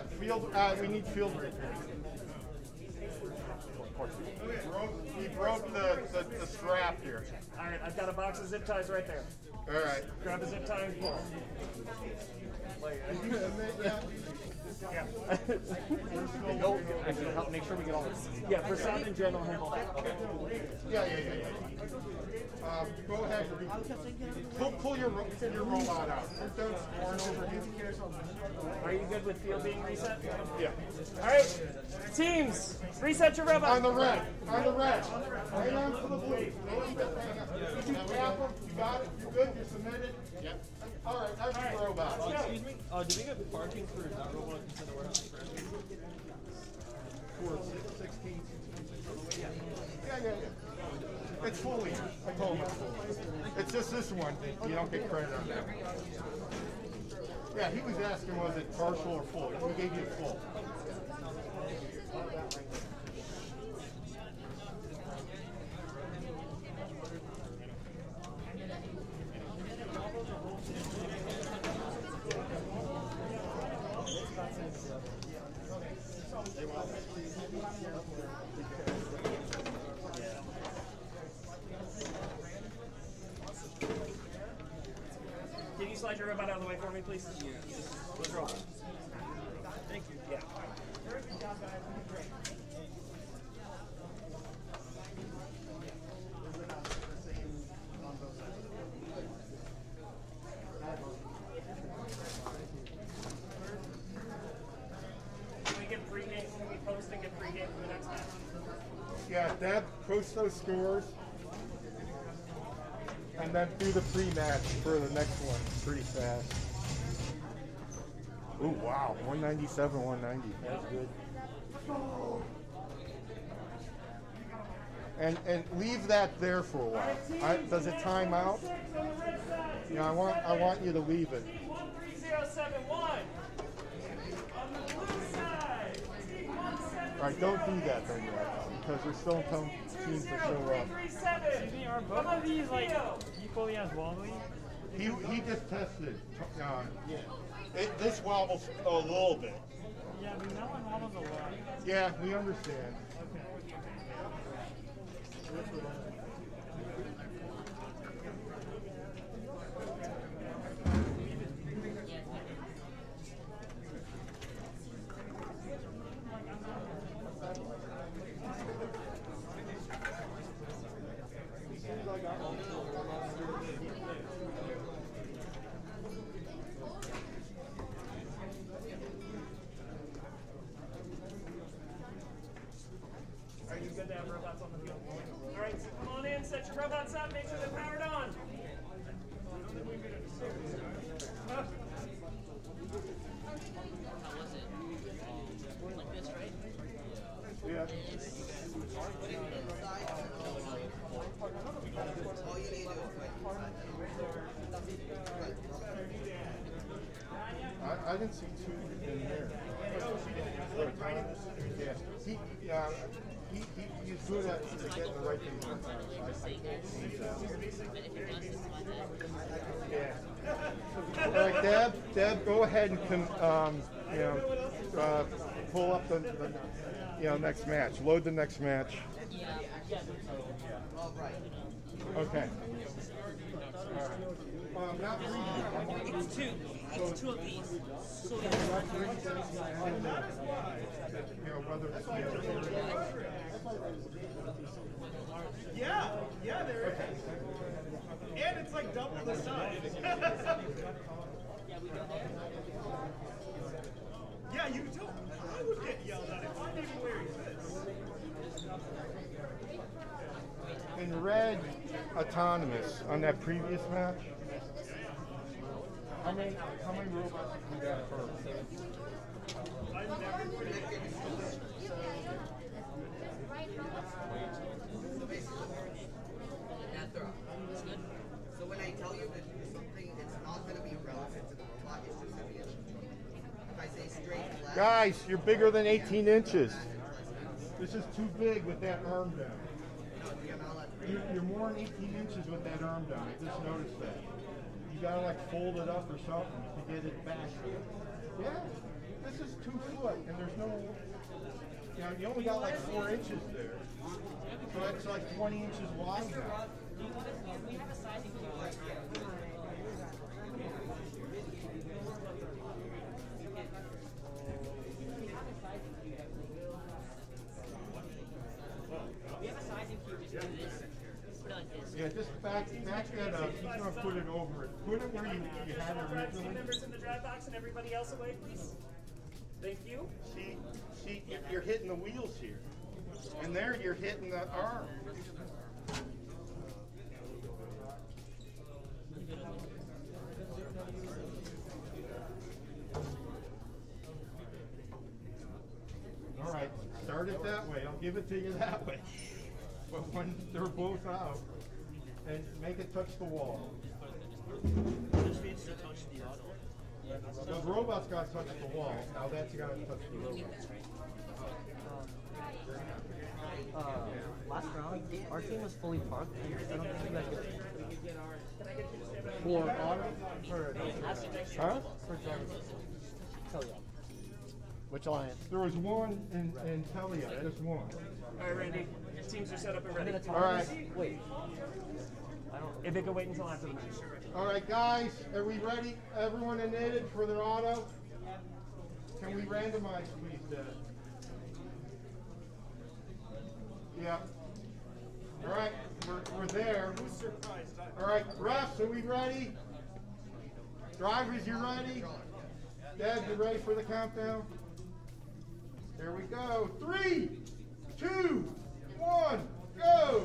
[SPEAKER 32] What's? Field, uh, we need field repair. Broke- He broke the, the, the strap here.
[SPEAKER 31] All right, I've got a box of zip ties right there.
[SPEAKER 32] All right.
[SPEAKER 31] Grab a zip tie and pull.
[SPEAKER 32] Did you submit yet?
[SPEAKER 31] Yeah.
[SPEAKER 28] Go, actually, help make sure we get all this.
[SPEAKER 31] yeah, for sound and general handle that.
[SPEAKER 32] Yeah, yeah, yeah, yeah. Um, go ahead. Pull, pull your, ro- your robot out. Don't sworn over him.
[SPEAKER 31] Are you good with field being reset?
[SPEAKER 32] Yeah.
[SPEAKER 31] All right, teams, reset your robot.
[SPEAKER 32] On the red. On the red. Hang on to the blue. No need to hang on. You tap them. You got it. You're good. You're submitted. Yep. All right. That's your robot.
[SPEAKER 26] Excuse me, uh, do we get parking for that robot inside the warehouse?
[SPEAKER 32] For 16, Yeah, yeah, yeah. It's fully. I told him it's full. It's just this one. that You don't get credit on that. Yeah, he was asking was it partial or full. We gave you full.
[SPEAKER 31] Can you slide your robot out of the way for me, please? Yeah. Let's roll. Thank you. Yeah. Can we get pregame? Can we post and get pregame for the next match?
[SPEAKER 32] Yeah, Deb, post those scores. And then do the pre-match for the next one pretty fast. Ooh, wow. 197, 190. That's good. And and leave that there for a while. I, does it time out? Yeah, I want I want you to leave it.
[SPEAKER 31] 13071. On the blue side.
[SPEAKER 32] All right, don't do that then yet, because we're still some teams to show up.
[SPEAKER 31] Excuse
[SPEAKER 8] me, are both of these like equally as wobbly?
[SPEAKER 32] He he just tested. Uh, yeah. It, this wobbles a little bit.
[SPEAKER 8] Yeah, but that one wobbles a lot.
[SPEAKER 32] Yeah, we understand.
[SPEAKER 31] Are you good to have robots on the field? All right, so come on in, set your robots up, make sure they're powered on.
[SPEAKER 32] Yeah. I, I didn't see two in there. Yeah. He, uh, he, he, he's good at getting the right thing. Yeah. All right, Deb, Deb, go ahead and, con, um, you know, uh, pull up the, the, you know, next match. Load the next match. Okay. Um,
[SPEAKER 30] It's two. It's two of these. So
[SPEAKER 32] you know, whether it's
[SPEAKER 30] Yeah, yeah, there is. And it's like double the size. yeah, you can tell. I would get yelled at if I didn't wear this.
[SPEAKER 32] In red autonomous on that previous match. How many how many robots did you got first?
[SPEAKER 40] So when I tell you that something, it's not going to be relevant to the robot, it's just going to be If I say straight left,
[SPEAKER 32] Guys, you're bigger than 18 inches. This is too big with that arm down. You're, you're more than 18 inches with that arm down. I just noticed that. You gotta like fold it up or something to get it back. Yeah, this is two foot, and there's no. You know, you only got like four inches there, so that's like 20 inches wide now. back, back that up. He's gonna put it over it. Put it where you, you had it
[SPEAKER 31] Five team members in the drive box and everybody else away, please. Thank you.
[SPEAKER 32] See, see, you're hitting the wheels here. And there, you're hitting the arm. All right, start it that way. I'll give it to you that way. But when they're both out, and make it touch the wall. The robot's gotta touch the wall. Now that's gotta touch the robot.
[SPEAKER 41] Uh, last round, our team was fully parked, and I don't think you guys get
[SPEAKER 32] For auto, for, huh?
[SPEAKER 41] For drivers. Tell ya.
[SPEAKER 32] Which alliance? There was one in, in Telia, just one.
[SPEAKER 31] All right, Randy. Teams are set up and ready.
[SPEAKER 32] All right.
[SPEAKER 41] Wait.
[SPEAKER 31] If it can wait until after the match.
[SPEAKER 32] All right, guys, are we ready? Everyone in knitted for their auto? Can we randomize, please, Deb? Yeah. All right, we're, we're there. Who's surprised? All right, refs, are we ready? Drivers, you ready? Deb, you ready for the countdown? Here we go. Three, two, one, go!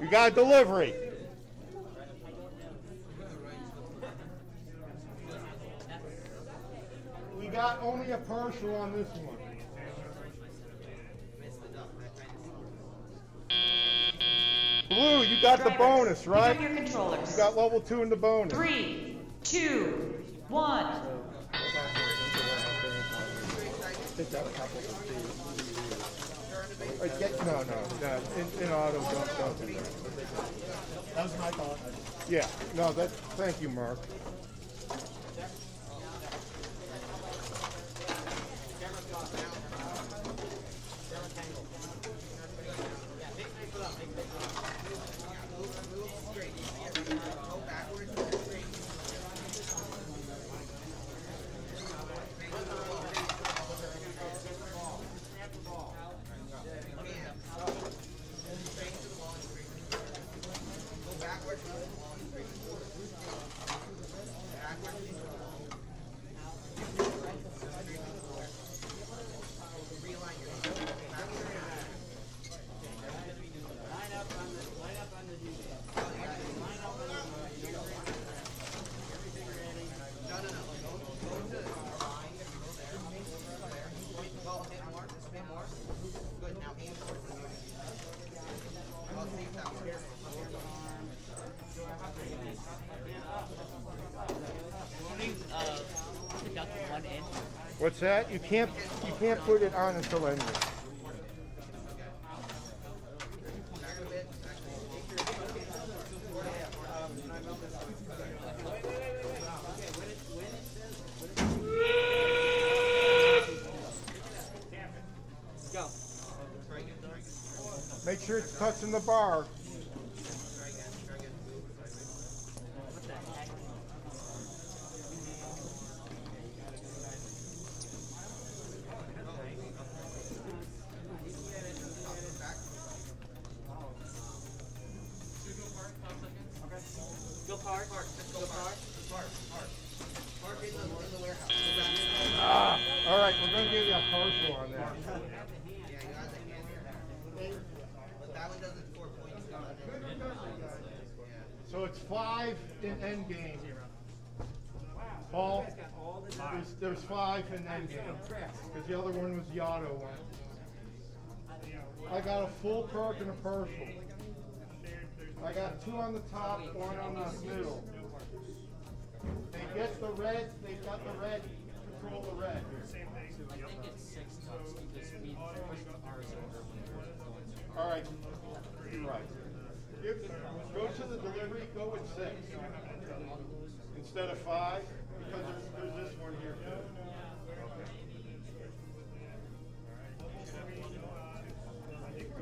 [SPEAKER 32] You got delivery. Got only a partial on this one. Blue, you got the bonus, right?
[SPEAKER 33] your controllers.
[SPEAKER 32] You got level two in the bonus.
[SPEAKER 33] Three, two, one.
[SPEAKER 32] Or get, no, no, no, in, in auto, don't, don't do that.
[SPEAKER 17] That was my thought.
[SPEAKER 32] Yeah, no, that, thank you, Mark. That? You can't, you can't put it on until ending. Make sure it's touching the bar.
[SPEAKER 40] Go park. Park. Go park. Park. Park. Park in the, in the warehouse.
[SPEAKER 32] Ah, all right, we're gonna give you a partial on that.
[SPEAKER 40] Yeah, you got the hand here. But that one doesn't score points.
[SPEAKER 32] So it's five in end game. Paul, there's, there's five in end game, because the other one I got a full perk and a partial. I got two on the top, one on the middle. They get the red, they've got the red, control the red. All right, you're right. Give- Go to the delivery, go with six. Instead of five, because there's, there's this one here too.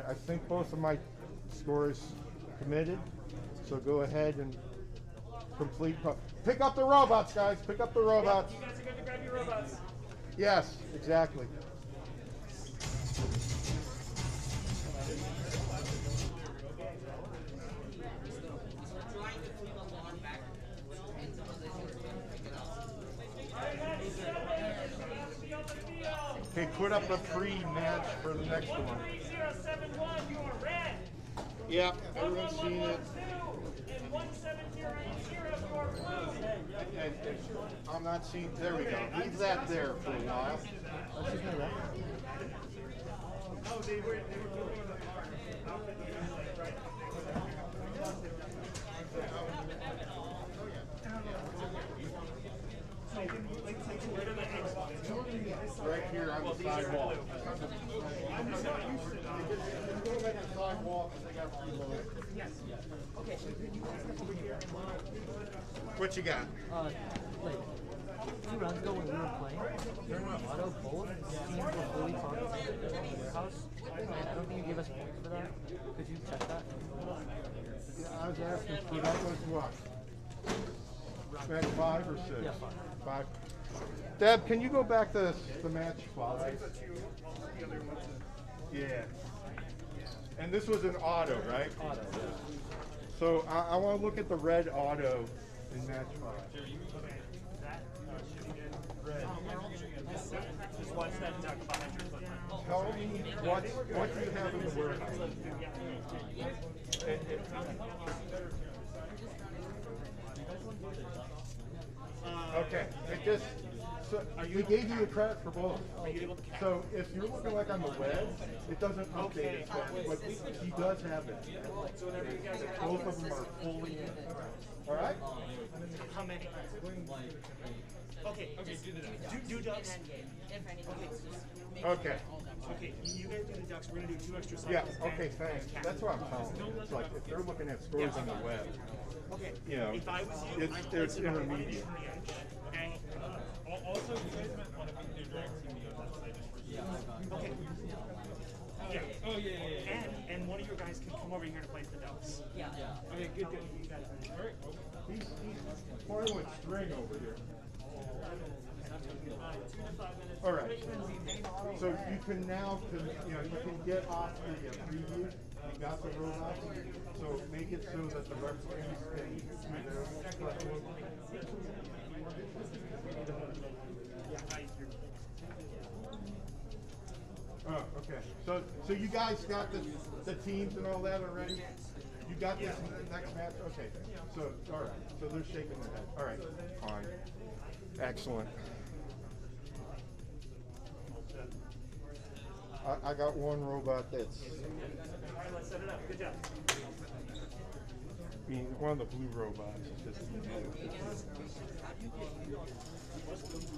[SPEAKER 32] Right, I think both of my scores committed. So go ahead and complete. Pick up the robots, guys. Pick up the robots.
[SPEAKER 31] You guys are good to grab your robots.
[SPEAKER 32] Yes, exactly. Pre-match for the next one.
[SPEAKER 31] 3071, you are red.
[SPEAKER 32] Yeah, everyone's seen it.
[SPEAKER 31] And 17080, you are blue.
[SPEAKER 32] And- and I'm not seeing, there we go. Leave that there for a while.
[SPEAKER 30] Oh, they were, they were the outfit.
[SPEAKER 32] Right here on the sidewalk. Go back on the sidewalk, 'cause they got reloaded.
[SPEAKER 30] Yes. Okay, so did you guys come over here and
[SPEAKER 32] What you got?
[SPEAKER 17] Uh, like, two rounds ago when we were playing, during our auto, both teams were fully targeted in the warehouse, and I don't think you gave us points for that. Could you check that?
[SPEAKER 32] Yeah, I was asking for that was what? Match five or six?
[SPEAKER 17] Yeah, five.
[SPEAKER 32] Five. Deb, can you go back to the match five? Yeah. And this was an auto, right?
[SPEAKER 17] Auto,
[SPEAKER 32] So I, I want to look at the red auto in match five.
[SPEAKER 31] That uh, should be good. Red. Just watch that duck behind your foot.
[SPEAKER 32] Tell me what, what you have in the warehouse. It- it- Okay, it just, so, we gave you the credit for both. So if you're looking like on the web, it doesn't update it, but, but he does have it.
[SPEAKER 31] So whenever you guys are
[SPEAKER 32] Both of them are fully in. All right?
[SPEAKER 30] How many? Okay, okay, do the ducks. Do, do ducks.
[SPEAKER 32] Okay.
[SPEAKER 30] Okay, you guys do the ducks. We're gonna do two extra cycles.
[SPEAKER 32] Yeah, okay, thanks. That's what I'm telling you. It's like, if they're looking at scores on the web,
[SPEAKER 30] Okay.
[SPEAKER 32] you know,
[SPEAKER 30] If I was you,
[SPEAKER 32] it's, it's
[SPEAKER 30] place it on the
[SPEAKER 32] intermediate.
[SPEAKER 30] And
[SPEAKER 26] Al- Also, you guys might want to be your direct team on that side just for.
[SPEAKER 30] Okay. Yeah.
[SPEAKER 26] Oh, yeah, yeah, yeah.
[SPEAKER 30] And, and one of your guys can come over here to place the ducks.
[SPEAKER 26] Yeah.
[SPEAKER 30] Okay, good, good.
[SPEAKER 26] All right.
[SPEAKER 32] He's, he's with string over here. All right. So you can now, you know, you can get off the uh, preview. You got the robot. So make it so that the referees can do their. Oh, okay. So, so you guys got the, the teams and all that already? You got this next match? Okay. So, all right. So they're shaking their head. All right. Fine. Excellent. I, I got one robot that's
[SPEAKER 31] All right, let's set it up. Good job.
[SPEAKER 32] I being one of the blue robots. is just Guys,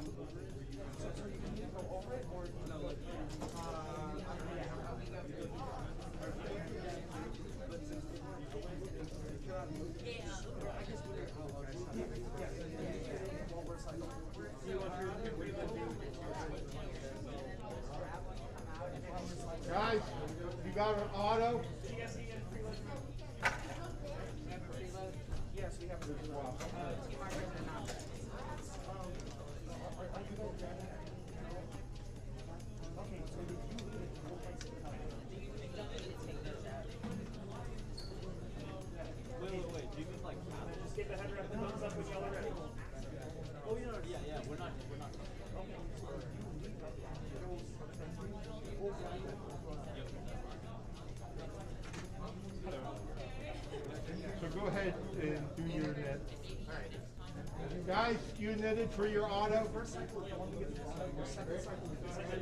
[SPEAKER 32] for your auto?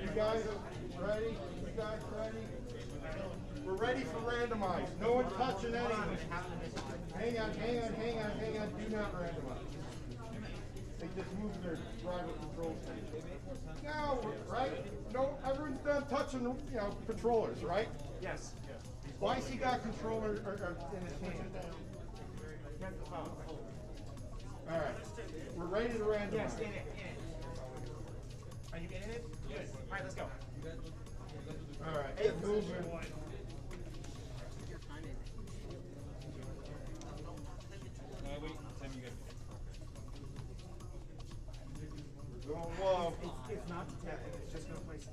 [SPEAKER 32] You guys ready? You guys ready? We're ready for randomize. No one touching anything. Hang on, hang on, hang on, hang on. Do not randomize. They just moved their driver control station. Now, right? No, everyone's done touching, you know, controllers, right?
[SPEAKER 30] Yes.
[SPEAKER 32] Why's he got controller or, or in his hand? All right, we're ready to randomize.
[SPEAKER 30] Yeah, stand it, in it. Are you in it? Good. All right, let's go.
[SPEAKER 32] All right, get moving.
[SPEAKER 26] Uh, wait, Tim, you good?
[SPEAKER 32] We're going low.
[SPEAKER 30] It's, it's not detected, it's just gonna place it.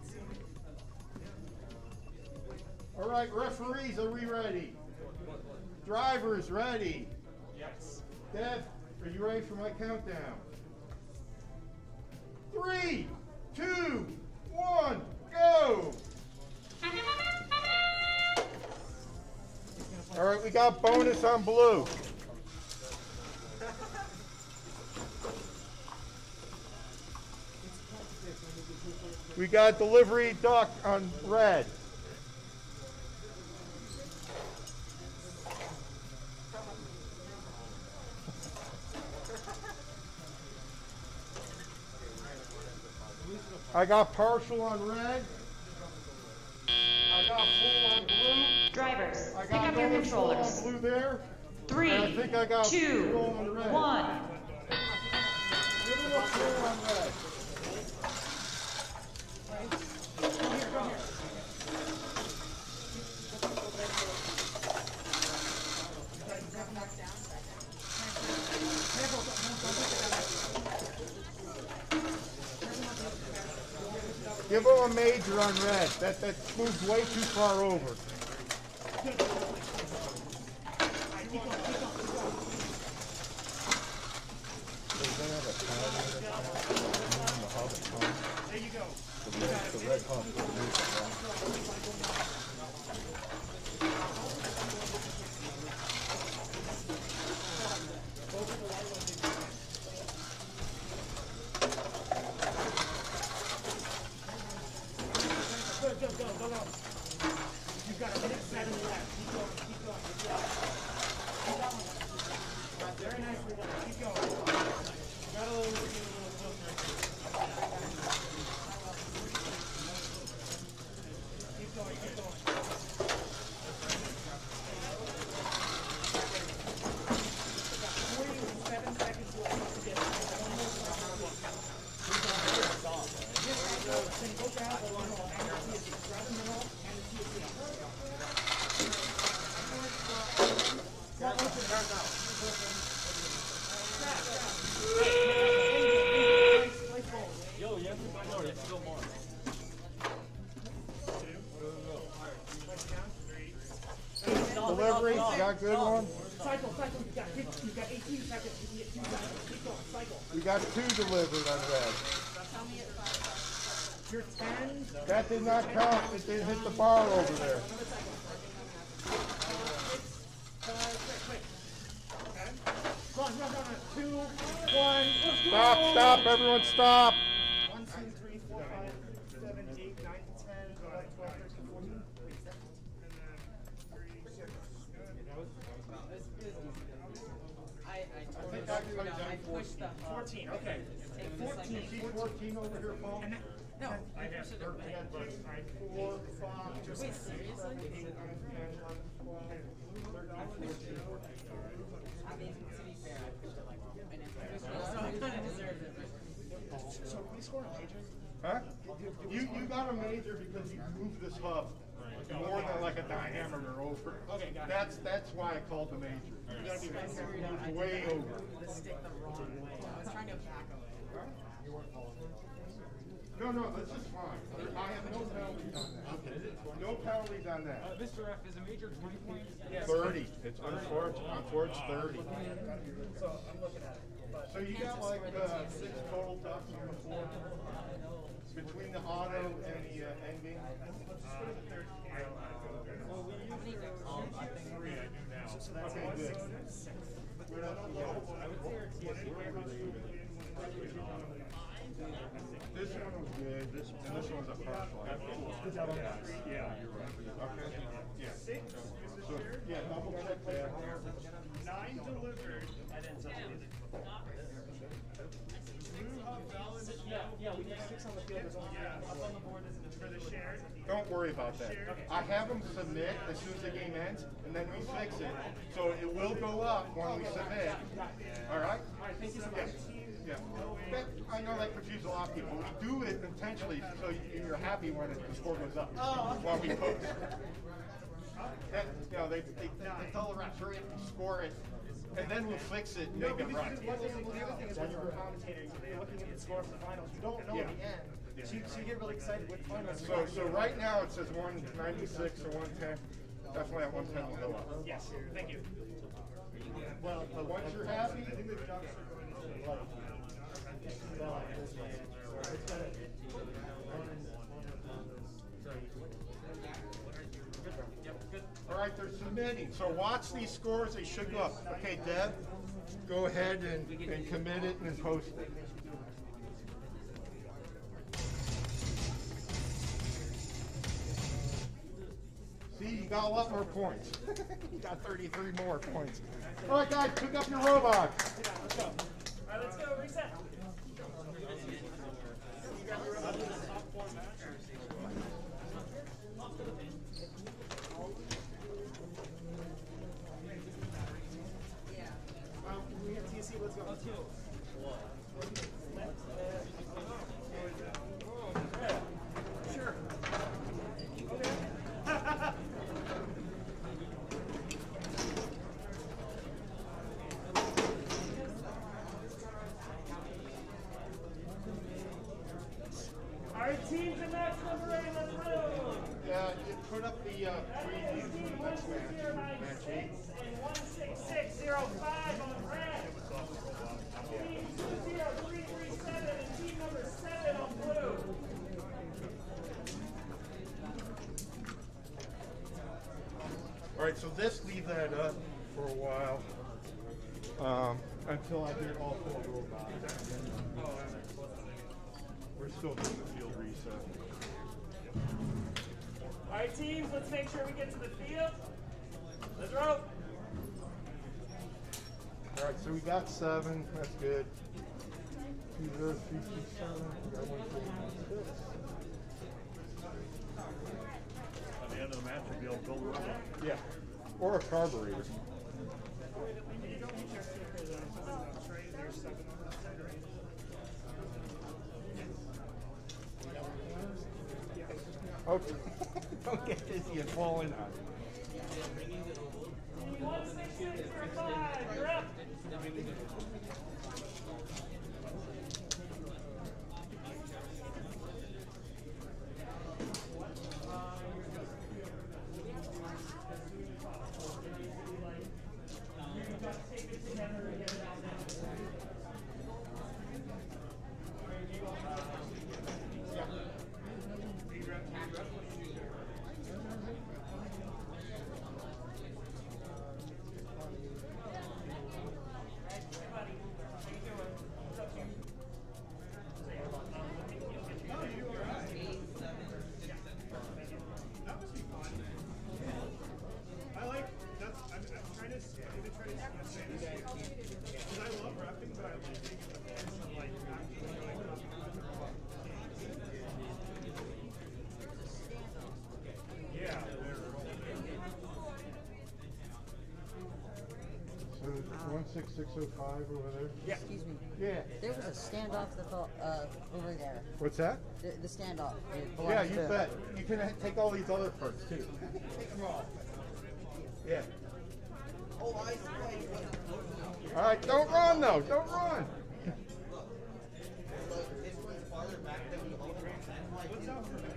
[SPEAKER 32] All right, referees, are we ready? Drivers, ready?
[SPEAKER 30] Yes.
[SPEAKER 32] Dev, are you ready for my countdown? Three, two, one, go! All right, we got bonus on blue. We got delivery duck on red. I got partial on red. I got full on blue.
[SPEAKER 33] Drivers,
[SPEAKER 32] I
[SPEAKER 33] pick up your
[SPEAKER 32] full on
[SPEAKER 33] controllers.
[SPEAKER 32] blue there.
[SPEAKER 33] Three,
[SPEAKER 32] And I think I got
[SPEAKER 33] two,
[SPEAKER 32] on red.
[SPEAKER 33] one.
[SPEAKER 32] Give me a full on red. Give him a major on red. That that moves way too far over.
[SPEAKER 30] There you go. Go, go, go, go, go. You've got a minute seven left. Keep going, keep going. Good job. Keep going. Very nicely done. Keep going. Got a little, a little closer. Keep going, keep going. Forty-seven seconds left to get one more round of Then go grab the one and the TSE. Grab the middle and the TSE. Got one to the
[SPEAKER 26] Yo, you have to no, it's still more.
[SPEAKER 32] Delivery, got good one.
[SPEAKER 30] Cycle, cycle, you got, fif- you got eighteen seconds, you can get two cycles, keep going, cycle.
[SPEAKER 32] We got two delivered on red.
[SPEAKER 30] You're ten.
[SPEAKER 32] That did not count. It didn't hit the bar over there. Stop, stop, everyone stop.
[SPEAKER 30] One, two, three, four, five, seven, eight, nine, ten, eleven, twelve, thirteen, fourteen.
[SPEAKER 40] I, I
[SPEAKER 32] I I.
[SPEAKER 40] I pushed the.
[SPEAKER 30] Fourteen, okay. Fourteen.
[SPEAKER 32] See fourteen over here, Paul?
[SPEAKER 30] And then, no.
[SPEAKER 32] I have thirteen. Alright, four, five,
[SPEAKER 40] Wait,
[SPEAKER 32] six,
[SPEAKER 40] seriously?
[SPEAKER 32] seven, eight, nine, ten, eleven, twelve, thirteen, fourteen.
[SPEAKER 40] I mean, to be fair, I pushed it like an inch. So I kind of deserved it.
[SPEAKER 30] So we score a major?
[SPEAKER 32] Huh? You, you got a major because you moved this hub more than like a diameter over.
[SPEAKER 30] Okay, got it.
[SPEAKER 32] That's, that's why I called the major.
[SPEAKER 30] You gotta be right
[SPEAKER 40] screwed up. I
[SPEAKER 32] Moved way
[SPEAKER 40] did
[SPEAKER 32] over.
[SPEAKER 40] the stick the wrong way. I was trying to back away.
[SPEAKER 32] No, no, this is fine. I have no penalties on that. No penalties on that.
[SPEAKER 26] Uh, Mr. F, is a major 20 points?
[SPEAKER 32] Thirty. It's unfortunate, unfortunate thirty.
[SPEAKER 30] So I'm looking at it. But
[SPEAKER 32] So you got like, uh, six total ducks on the floor? Between the auto and the, uh, end game? Okay, good. This one was good. This, and this one's a partial.
[SPEAKER 8] Put that on that. Yeah.
[SPEAKER 32] Okay. Yeah.
[SPEAKER 8] Six.
[SPEAKER 32] So, yeah, double check that.
[SPEAKER 8] Nine delivered.
[SPEAKER 30] Yeah, yeah, we have six on the field. There's only
[SPEAKER 8] Yeah, up on the board is for the shared.
[SPEAKER 32] Don't worry about that. I have them submit as soon as the game ends, and then we fix it. So it will go up when we submit. All right?
[SPEAKER 30] All right, thank you so much.
[SPEAKER 32] Yeah. That, I know that confuses a lot of people. We do it intentionally so you- you're happy when the score goes up.
[SPEAKER 30] Oh,
[SPEAKER 32] While we post. That, you know, they, they, they tell the refs, hurry up and score it, and then we'll fix it and
[SPEAKER 30] No,
[SPEAKER 32] make it right.
[SPEAKER 30] the other thing, the other thing is when you're commentating, you're looking at the score for the finals, you don't know
[SPEAKER 32] Yeah.
[SPEAKER 30] at the end. So you, so you get really excited with finals.
[SPEAKER 32] So, so right now it says one ninety-six or one ten. Definitely at one ten will go up.
[SPEAKER 30] Yes, thank you.
[SPEAKER 32] Well, uh, once you're happy, all right, they're submitting. So watch these scores. They should go up. Okay, Deb, go ahead and, and commit it and post it. See, you got a lot more points. you got 33 more points. All right, guys, pick up your robot.
[SPEAKER 30] Let's go.
[SPEAKER 31] All right, let's go. Reset.
[SPEAKER 30] Um, we have TC, let's go. Let's go. Sure. Okay.
[SPEAKER 31] All right, teams and match number eight, let's go.
[SPEAKER 32] Yeah, you put up the uh, preview for the next match. Match eight.
[SPEAKER 31] And one six six zero five on red. Team two zero three three seven and team number seven on blue.
[SPEAKER 32] All right, so this leave that up for a while um, until I get all four robots. We're still doing the field reset.
[SPEAKER 31] All right, teams, let's make sure we get to the field. Let's roll.
[SPEAKER 32] All right, so we got seven. That's good. Two zero three two seven. We got one three one six.
[SPEAKER 28] At the end of the match, you'll be able to build a robot.
[SPEAKER 32] Yeah, or a carburetor. Okay. Don't get dizzy and on.
[SPEAKER 31] Six six zero five, you're up.
[SPEAKER 32] Five over there. Yeah.
[SPEAKER 42] Excuse me.
[SPEAKER 32] Yeah.
[SPEAKER 42] There was a standoff that fell, uh, over there.
[SPEAKER 32] What's that?
[SPEAKER 42] The, the standoff.
[SPEAKER 32] Yeah, you
[SPEAKER 42] to-
[SPEAKER 32] bet. You can take all these other parts too. Take them all. Yeah.
[SPEAKER 40] Oh, I see why he wasn't looking.
[SPEAKER 32] All right, don't run though. Don't run.
[SPEAKER 40] Look, this one's farther back than the other one.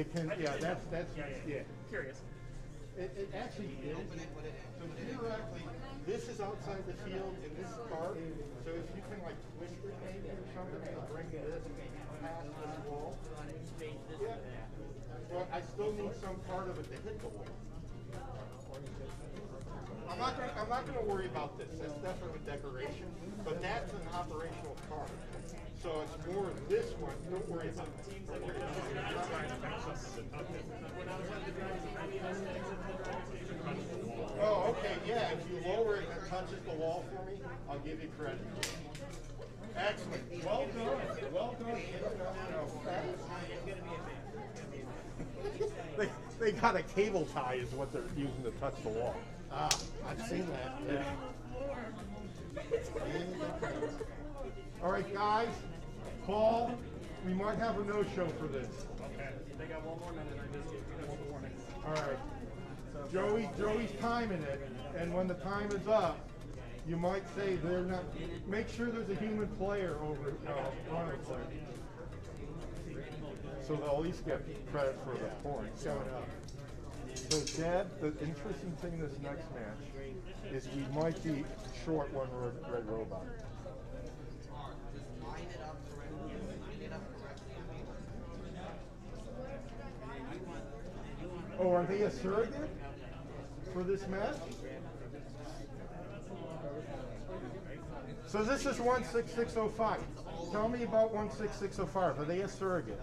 [SPEAKER 32] It can,
[SPEAKER 31] I
[SPEAKER 32] yeah,
[SPEAKER 31] just-
[SPEAKER 32] that's, that's,
[SPEAKER 31] yeah, yeah,
[SPEAKER 32] yeah.
[SPEAKER 31] Curious.
[SPEAKER 32] It, it actually is. So theoretically, this is outside the field and this is part, so if you can like twist it maybe or something to bring this past this wall. Yeah. Well, I still need some part of it to hit the wall. I'm not gonna, I'm not gonna worry about this, that's definitely decoration, but that's an operational part. So it's more this one, don't worry about that. Oh, okay, yeah, if you lower it and it touches the wall for me, I'll give you credit. Excellent, well done, well done. They, they got a cable tie is what they're using to touch the wall. Ah, I've seen that, yeah. All right, guys, Paul, we might have a no-show for this.
[SPEAKER 31] Okay. They got one more minute. I just gave you one warning.
[SPEAKER 32] All right. Joey, Joey's timing it, and when the time is up, you might say they're not, make sure there's a human player over, uh, the players. So they'll at least get credit for the points going up. So Dad, the interesting thing this next match is we might be short one red, red robot. Oh, are they a surrogate for this match? So this is 16605. Tell me about 16605. Are they a surrogate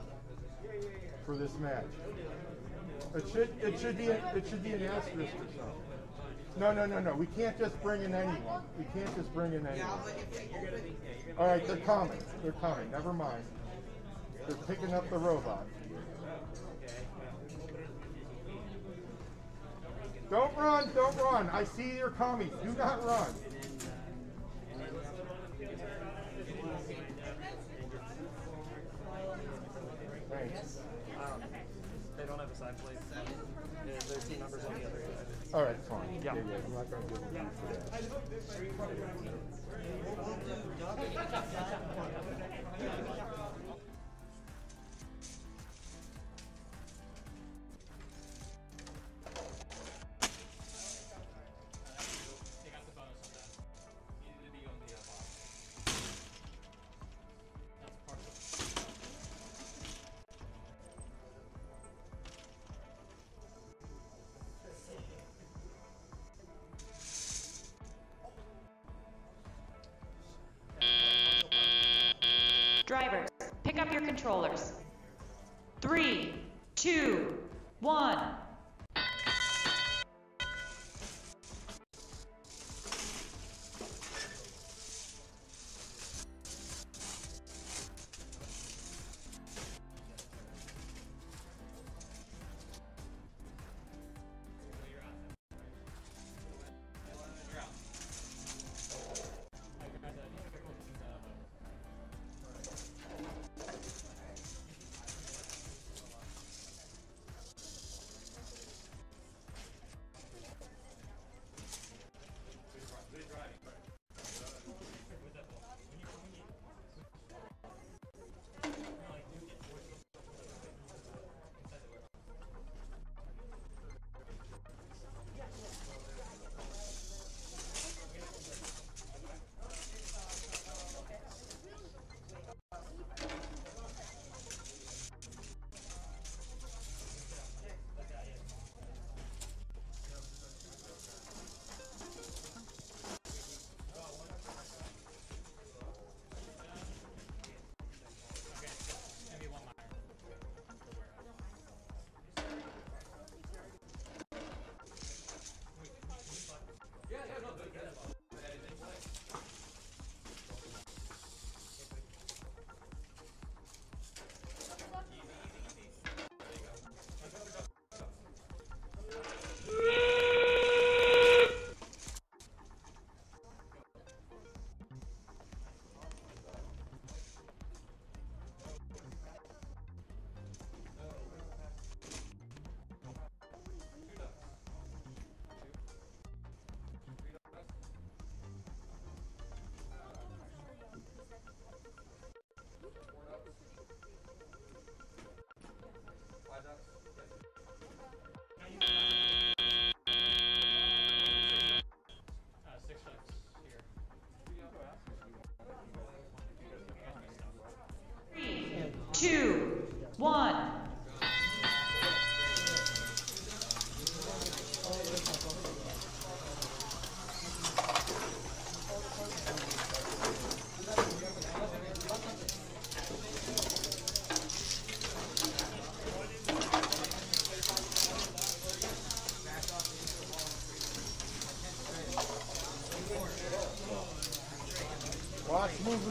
[SPEAKER 32] for this match? It should it should be a, it should be an asterisk or something. No, no, no, no. We can't just bring in anyone. We can't just bring in anyone. All right, they're coming. They're coming. Never mind. They're picking up the robot. Don't run, don't run. I see you're coming. Do not run. Thanks.
[SPEAKER 31] Um, they don't have a side plate. Yeah, team members on the other side.
[SPEAKER 32] All right, fine.
[SPEAKER 31] Yeah.
[SPEAKER 32] yeah, I'm not going to give them for that.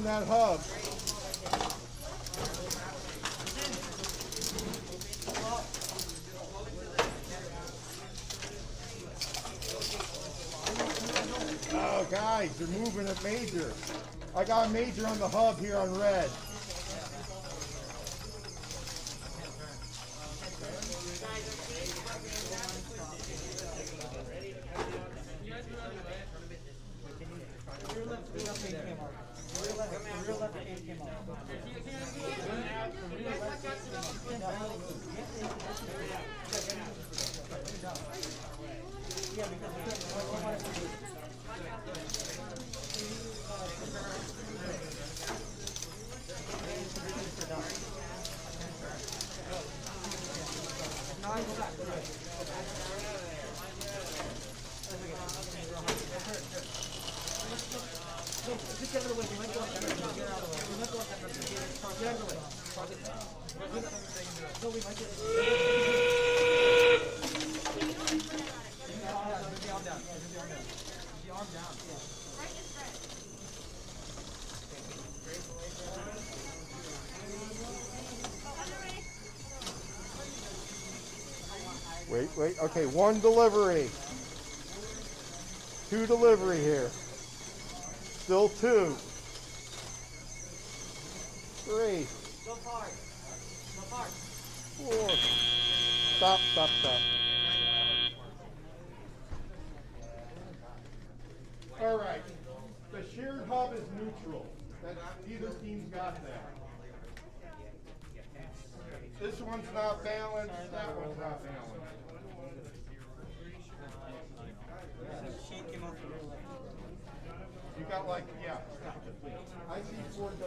[SPEAKER 26] That
[SPEAKER 32] hub. Oh, guys, you're moving it major. I got a major on the hub here on red. Wait, wait. Okay, one delivery. Two delivery here. Still two. Three. Four. Stop, stop, stop. All right. The shared hub is neutral. That, neither team's got that. I see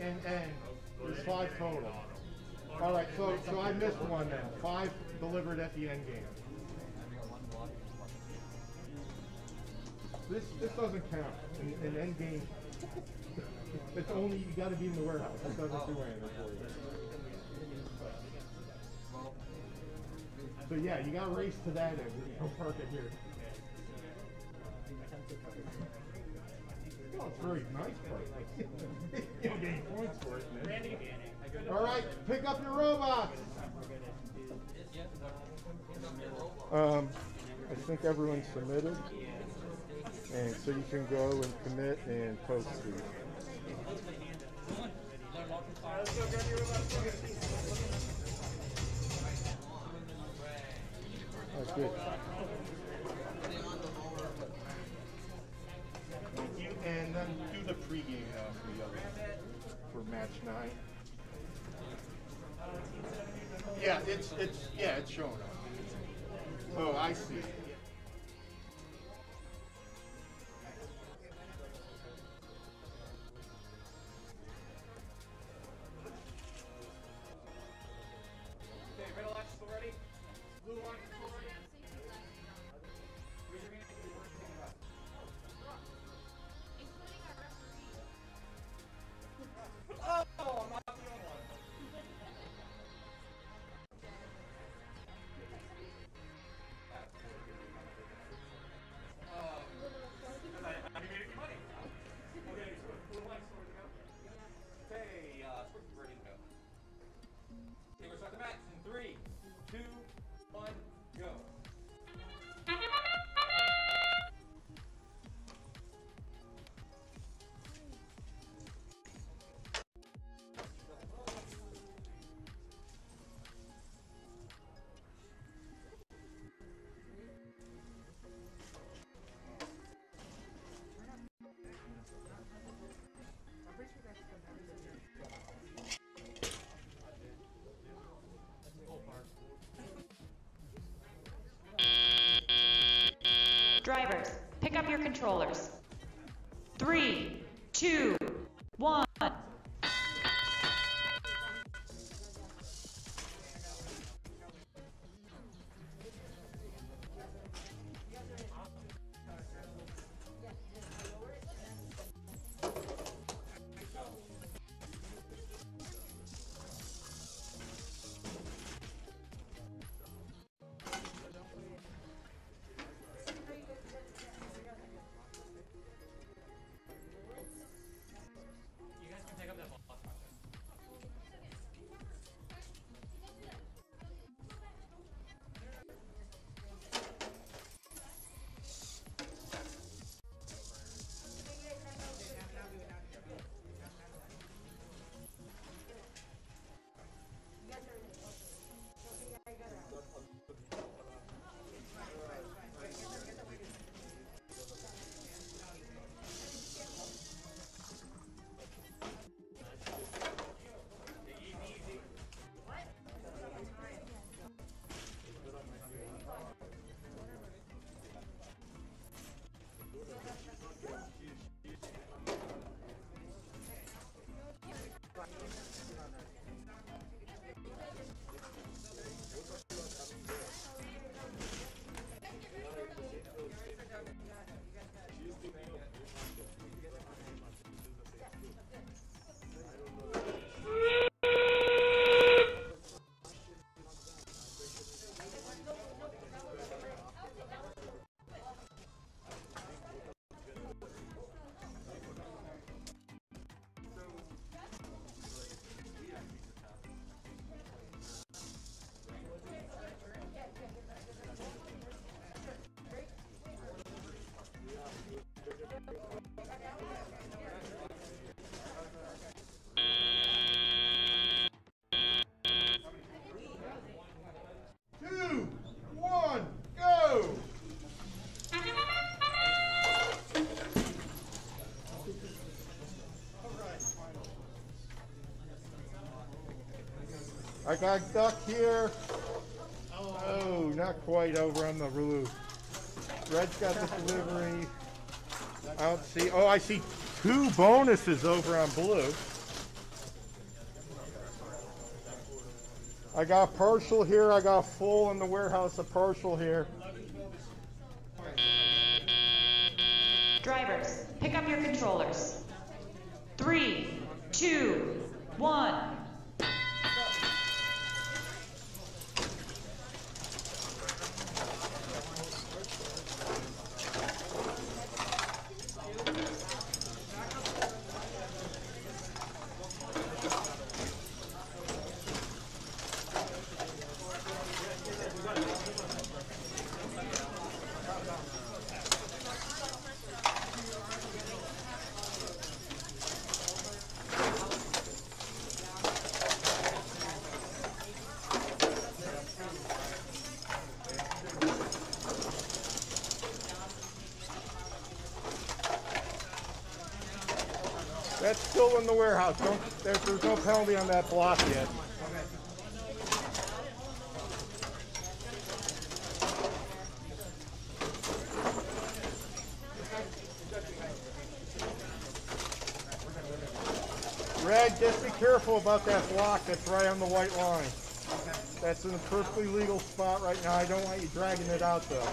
[SPEAKER 8] and
[SPEAKER 32] N, there's five total. All right, so, so I missed one then. Five delivered at the end game. This, this doesn't count. In, in end game, it's only, you gotta be in the warehouse. It doesn't do anything for you. So yeah, you gotta race to that end. Don't park it here. It's very nice park. you don't get points for it, man. All right, pick up your robots. Um, I think everyone's submitted. And so you can go and commit and post these. Oh, good. And then do the pregame for the other, for match nine. Yeah, it's, it's, yeah, it's showing up. Oh, I see. I got duck here. Oh, not quite over on the roof. Red's got the delivery. I don't see, oh, I see two bonuses over on blue. I got partial here, I got full in the warehouse, a partial here.
[SPEAKER 33] Drivers, pick up your controllers. Three, two, one.
[SPEAKER 32] In the warehouse. Don't, there, there's no penalty on that block yet. Red, just be careful about that block that's right on the white line. That's in a perfectly legal spot right now. I don't want you dragging it out though.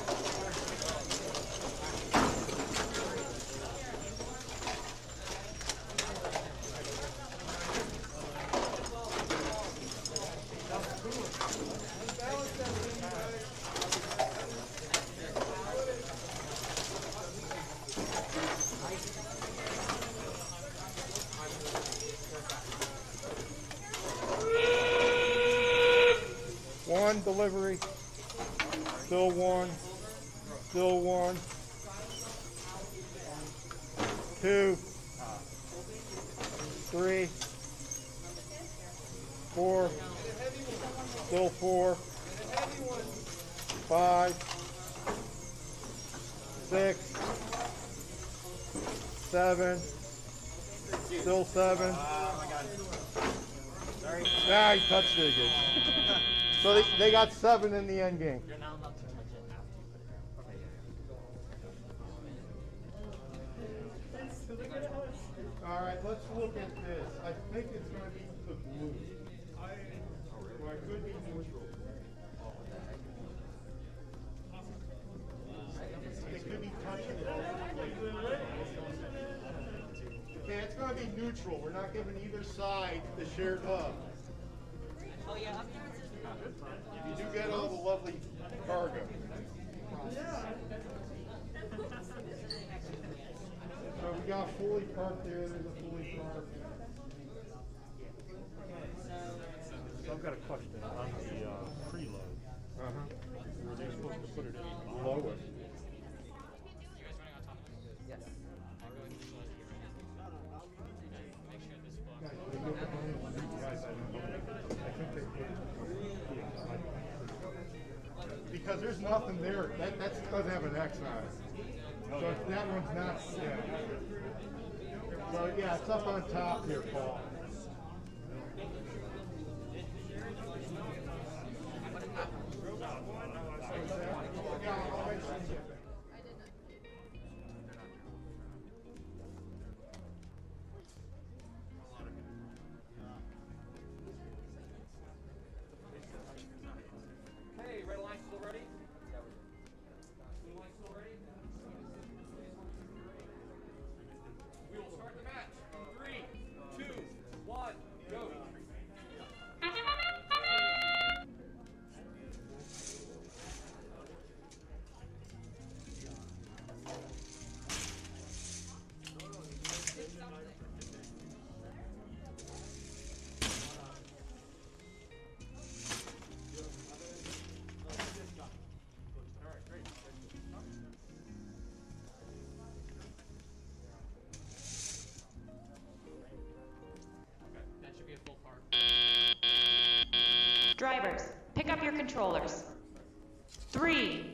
[SPEAKER 32] One delivery. Still one. Still one. Two. Three. Four. Still four. Five. Six. Seven. Still seven. Ah, he touched it again. So they, they got seven in the end game. All right, let's look at this. I think it's going to be the blue. I, well, it could be neutral. It could be touching it all over the place. Okay, it's going to be neutral. We're not giving either side the shared hub.
[SPEAKER 43] Oh yeah.
[SPEAKER 32] You do get all the lovely cargo. So we got fully parked there, there's a fully parked.
[SPEAKER 38] So I've got a question on the uh, preload.
[SPEAKER 32] Uh-huh.
[SPEAKER 38] Were they supposed to put it in
[SPEAKER 32] Below not, yeah. So, yeah, it's up on top here, Paul.
[SPEAKER 34] Controllers. Three,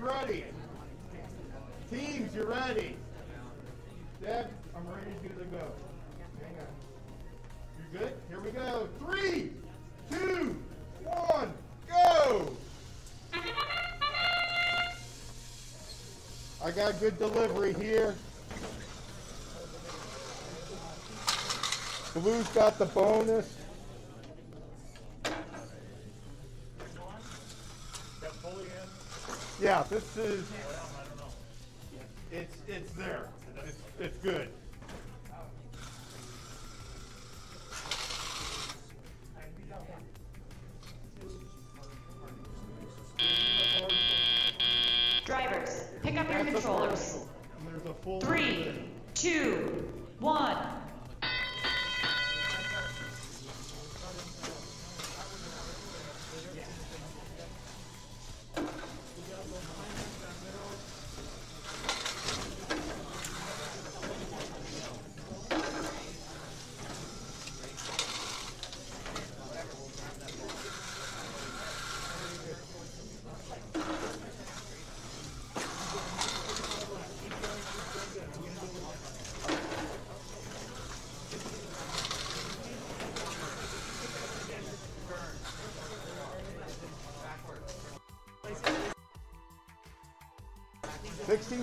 [SPEAKER 44] Ready? Teams, you're
[SPEAKER 32] ready? Deb, I'm ready to go. Hang on. You good? Here we go. Three, two, one, go! I got good delivery here. Blue's got the bonus. Yeah, this is. It's it's there. It's, it's good.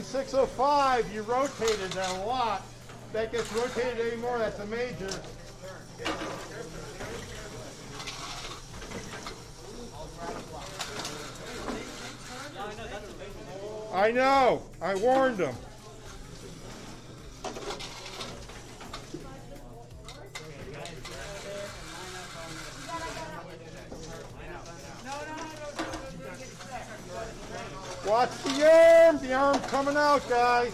[SPEAKER 32] Six oh five. You rotated that a lot. That gets rotated anymore. That's a major. I know. I warned them. Watch the arm. The arm coming out, guys.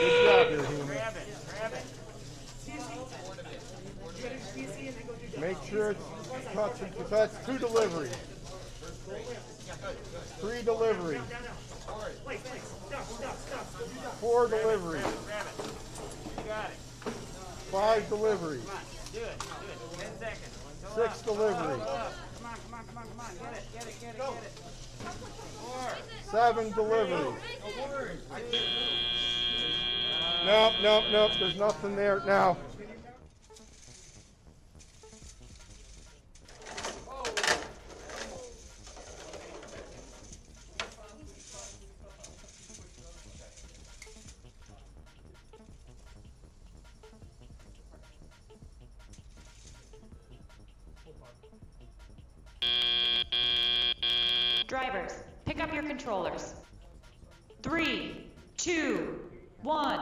[SPEAKER 32] Good job here, Huma.
[SPEAKER 30] Grab it, grab it.
[SPEAKER 32] Make sure it's touching, because that's two deliveries. Three deliveries.
[SPEAKER 30] Wait, wait, stop, stop,
[SPEAKER 32] Four deliveries.
[SPEAKER 30] Grab it. You got it.
[SPEAKER 32] Five deliveries.
[SPEAKER 30] Come on, do it, do it. Ten seconds. Go
[SPEAKER 32] Six deliveries.
[SPEAKER 30] Come on, come on, come on, come on. Get it, get it, get it, get it. Four.
[SPEAKER 32] Seven deliveries. Nope, nope, nope. There's nothing there now.
[SPEAKER 33] Drivers, pick up your controllers. Three, two, one.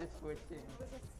[SPEAKER 26] this good thing.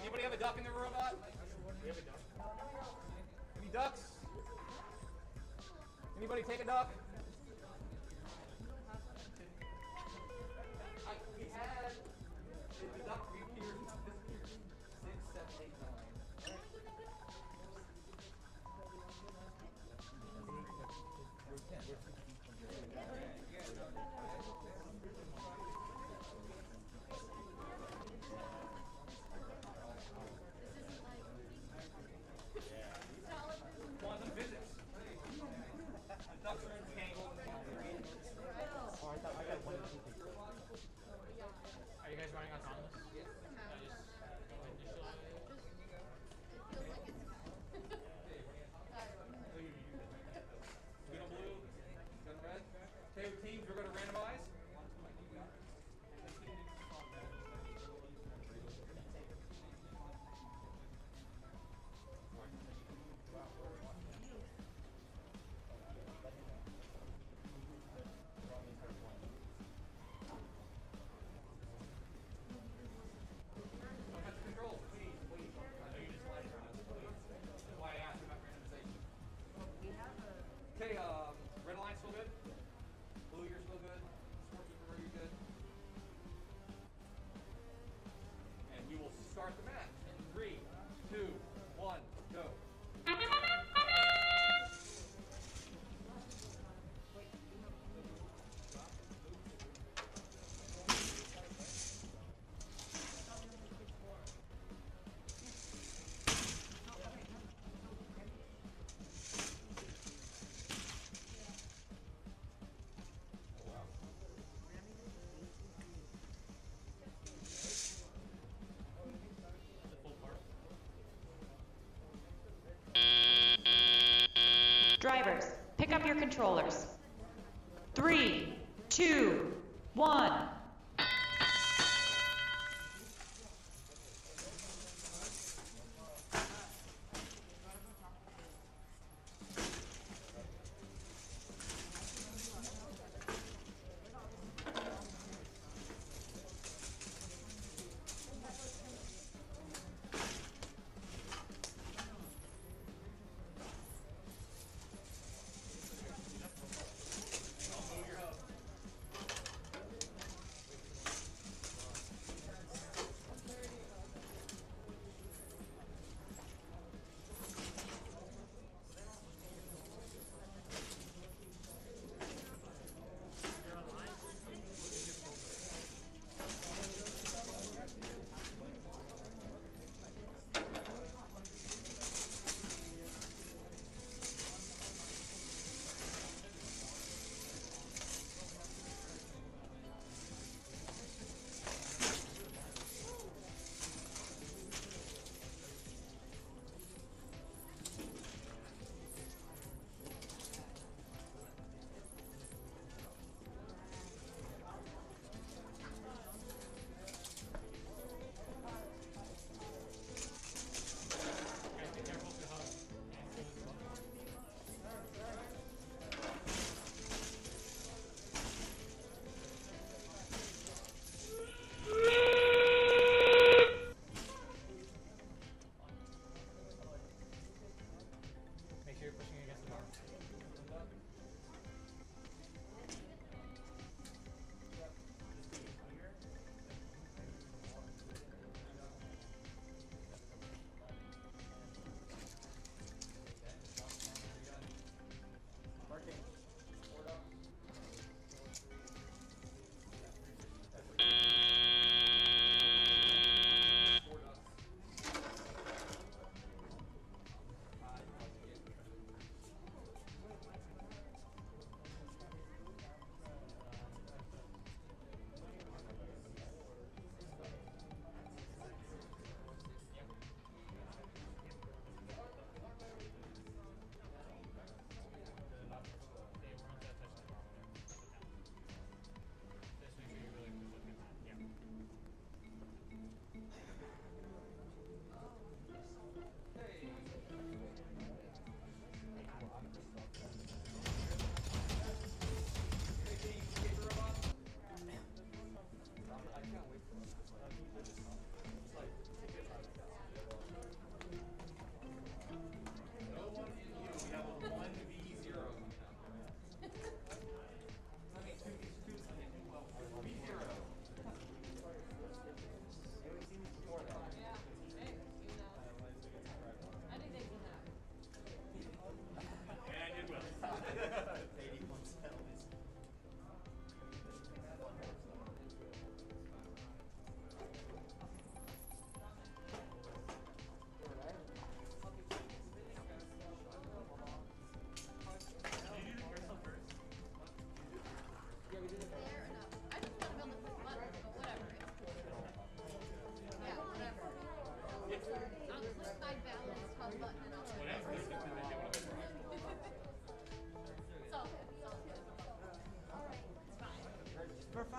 [SPEAKER 26] Anybody have
[SPEAKER 45] a duck in the
[SPEAKER 26] robot? We have a duck. Any ducks? Anybody take a duck?
[SPEAKER 33] Drivers, pick up your controllers. Three, two, one.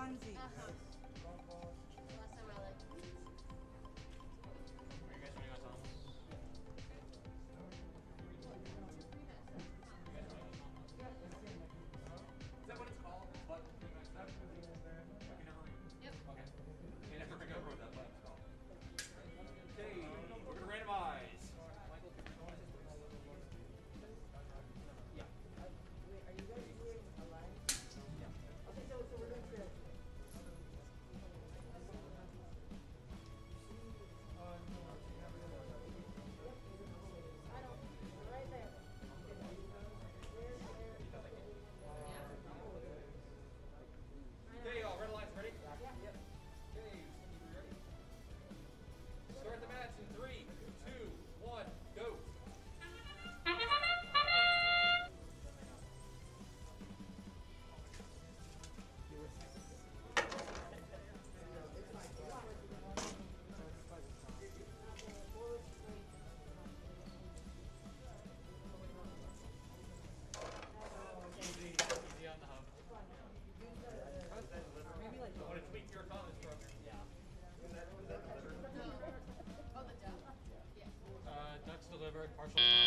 [SPEAKER 46] For
[SPEAKER 47] funsies.
[SPEAKER 26] Are ducks partial.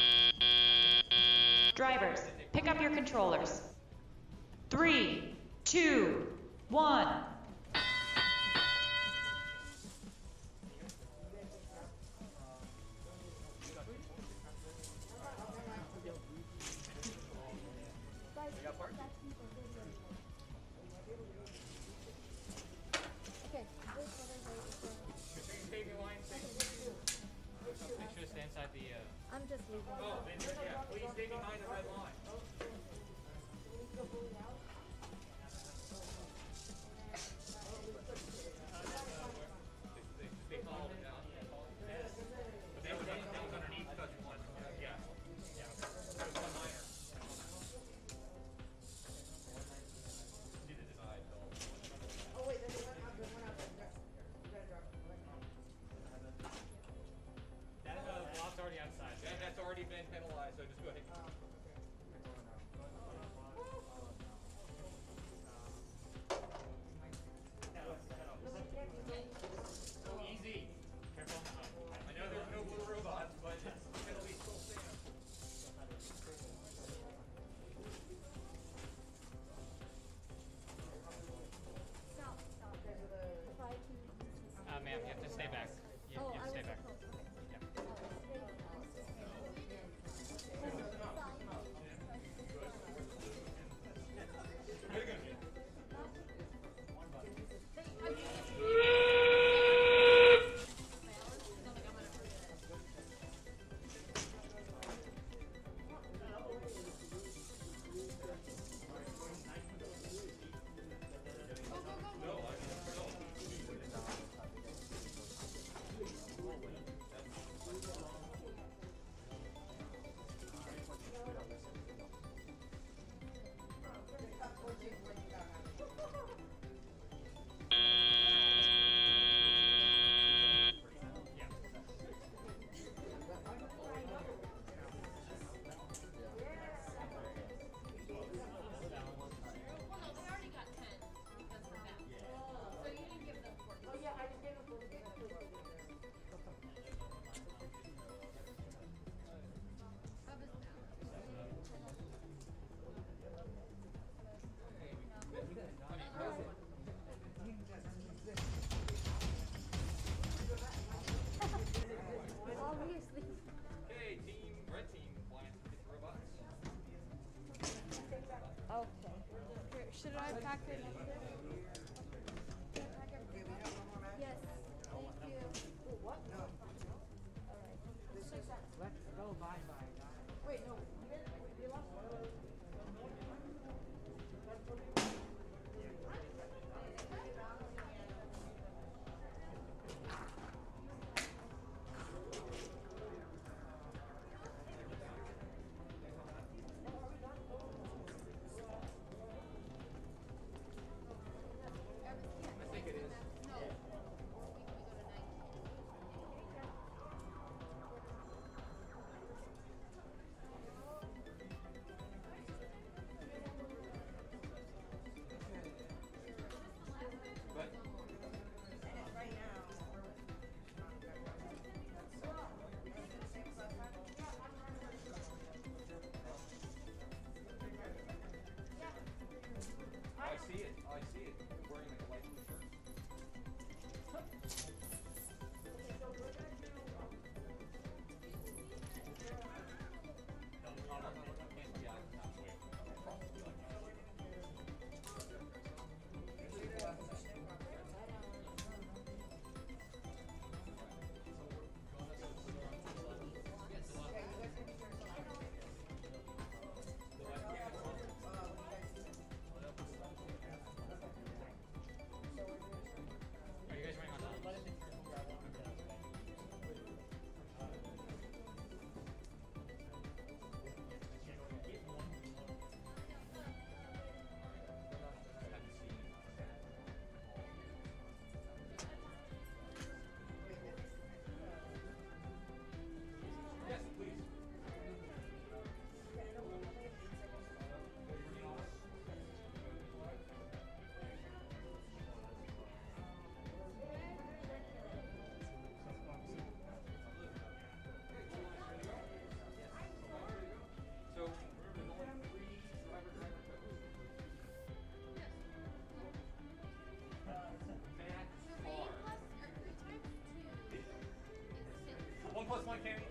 [SPEAKER 48] plus one,
[SPEAKER 46] Cammy.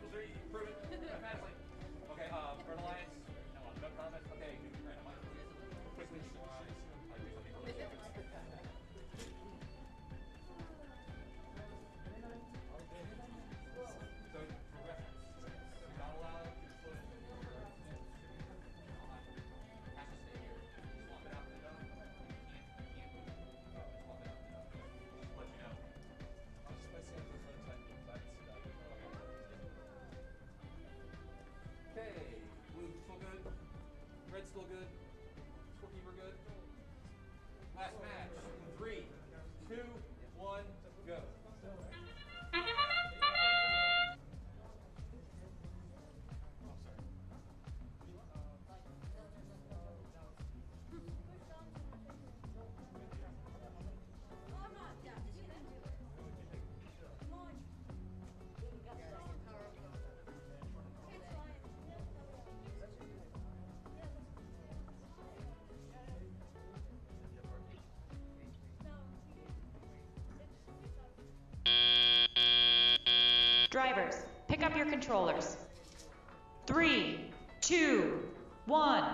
[SPEAKER 46] Still
[SPEAKER 33] good?
[SPEAKER 26] Drivers, pick up your controllers. Three, two, one.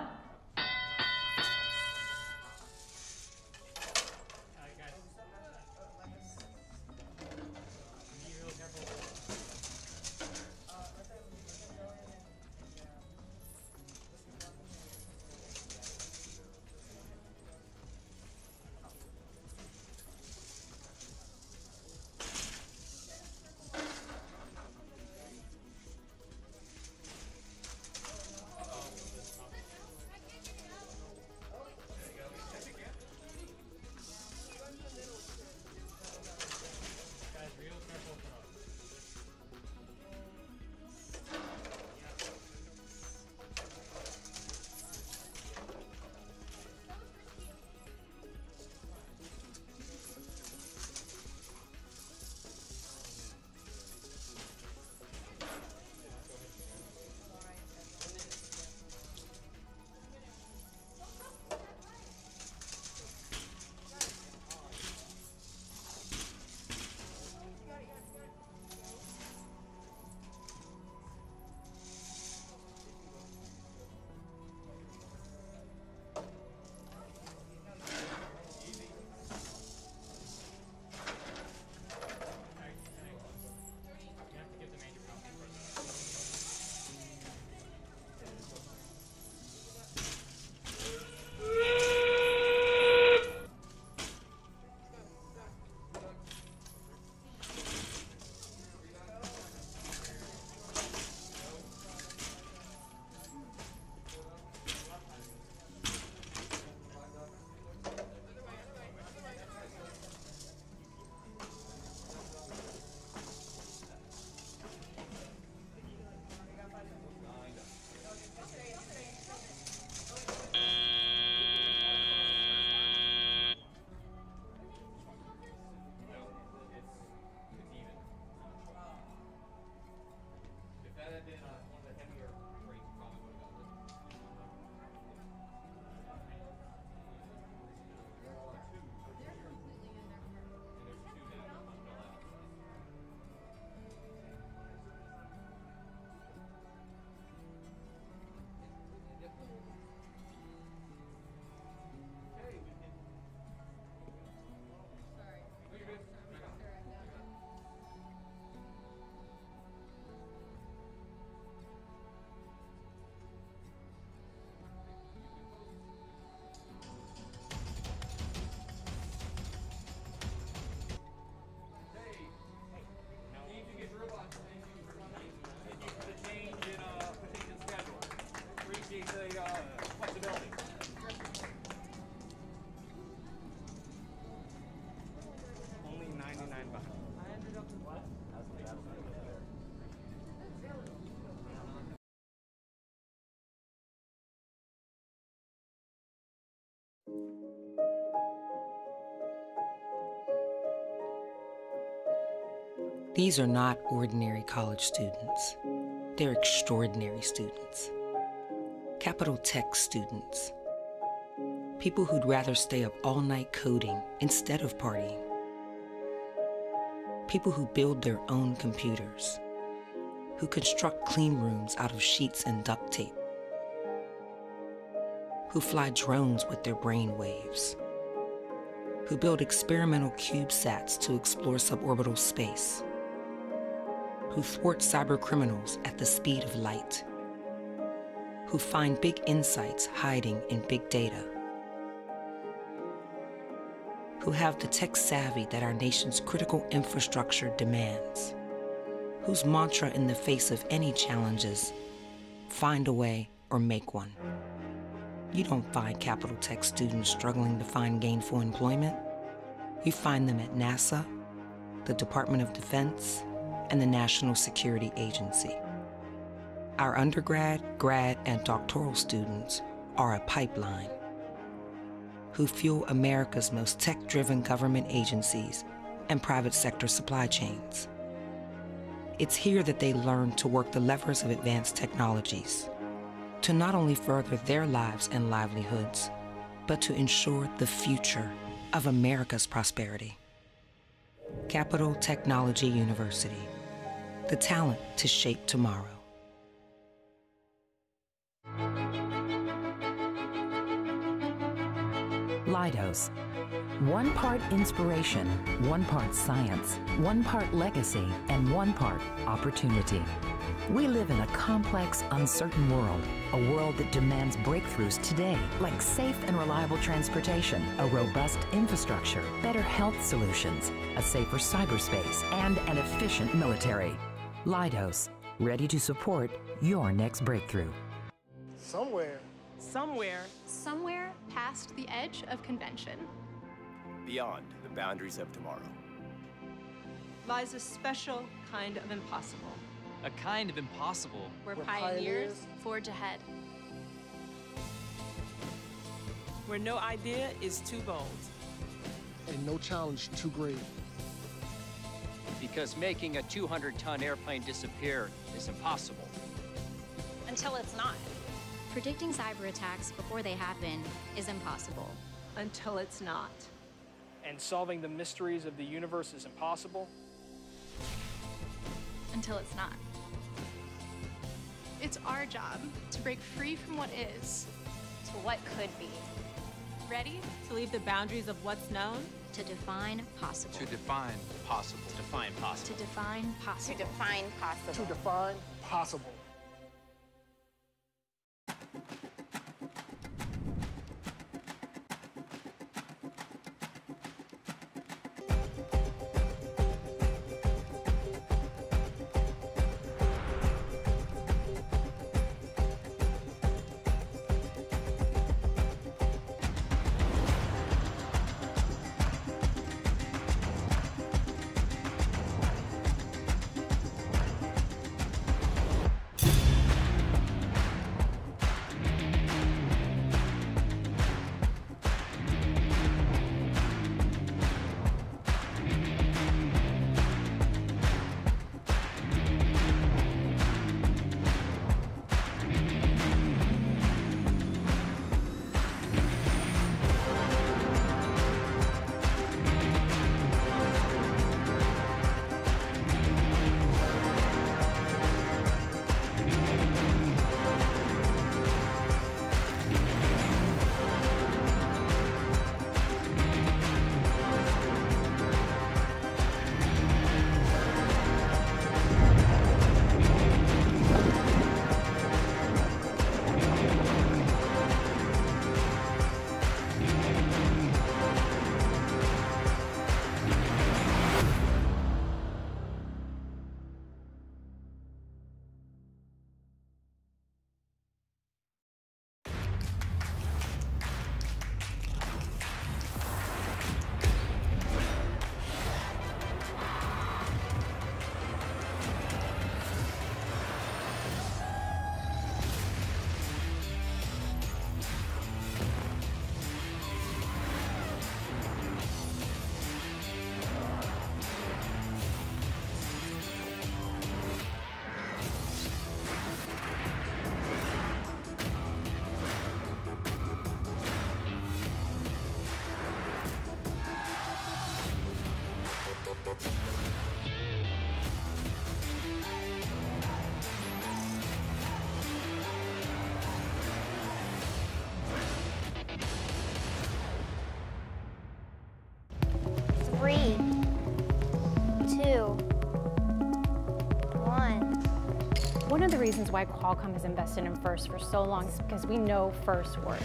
[SPEAKER 1] These are not ordinary college students. They're extraordinary students. Capitol Tech students. People who'd rather stay up all night coding instead of partying. People who build their own computers. Who construct clean rooms out of sheets and duct tape. Who fly drones with their brain waves. Who build experimental CubeSats to explore suborbital space who thwart cyber criminals at the speed of light, who find big insights hiding in big data, who have the tech savvy that our nation's critical infrastructure demands, whose mantra in the face of any challenges find a way or make one. you don't find Capitol Tech students struggling to find gainful employment. You find them at NASA, the Department of Defense, and the National Security Agency. Our undergrad, grad, and doctoral students are a pipeline who fuel America's most tech driven government agencies and private sector supply chains. It's here that they learn to work the levers of advanced technologies to not only further their lives and livelihoods, but to ensure the future of America's prosperity. Capitol Technology University, the talent to shape tomorrow.
[SPEAKER 2] Leidos. One part inspiration, one part science, one part legacy, and one part opportunity. We live in a complex, uncertain world, a world that demands breakthroughs today, like safe and reliable transportation, a robust infrastructure, better health solutions, a safer cyberspace, and an efficient military. Leidos, ready to support your next breakthrough.
[SPEAKER 49] Somewhere.
[SPEAKER 5] Somewhere.
[SPEAKER 50] Somewhere past the edge of convention.
[SPEAKER 20] Beyond the boundaries of tomorrow.
[SPEAKER 5] Lies a special kind of impossible.
[SPEAKER 51] A kind of impossible.
[SPEAKER 50] Where,
[SPEAKER 49] Where
[SPEAKER 50] pioneers,
[SPEAKER 49] pioneers
[SPEAKER 50] forge ahead.
[SPEAKER 5] Where no idea is too bold.
[SPEAKER 49] And no challenge too great.
[SPEAKER 7] Because making a 200 ton airplane disappear is impossible.
[SPEAKER 50] Until it's not.
[SPEAKER 52] Predicting cyber attacks before they happen is impossible.
[SPEAKER 5] Until it's not.
[SPEAKER 8] And solving the mysteries of the universe is impossible.
[SPEAKER 50] Until it's not.
[SPEAKER 53] It's our job to break free from what is
[SPEAKER 50] to what could be.
[SPEAKER 5] Ready to leave the boundaries of what's known?
[SPEAKER 52] To define possible.
[SPEAKER 7] To define possible. To define possible.
[SPEAKER 52] To define possible.
[SPEAKER 54] To define possible.
[SPEAKER 49] To define possible.
[SPEAKER 10] Why Qualcomm has invested in FIRST for so long is because we know FIRST works.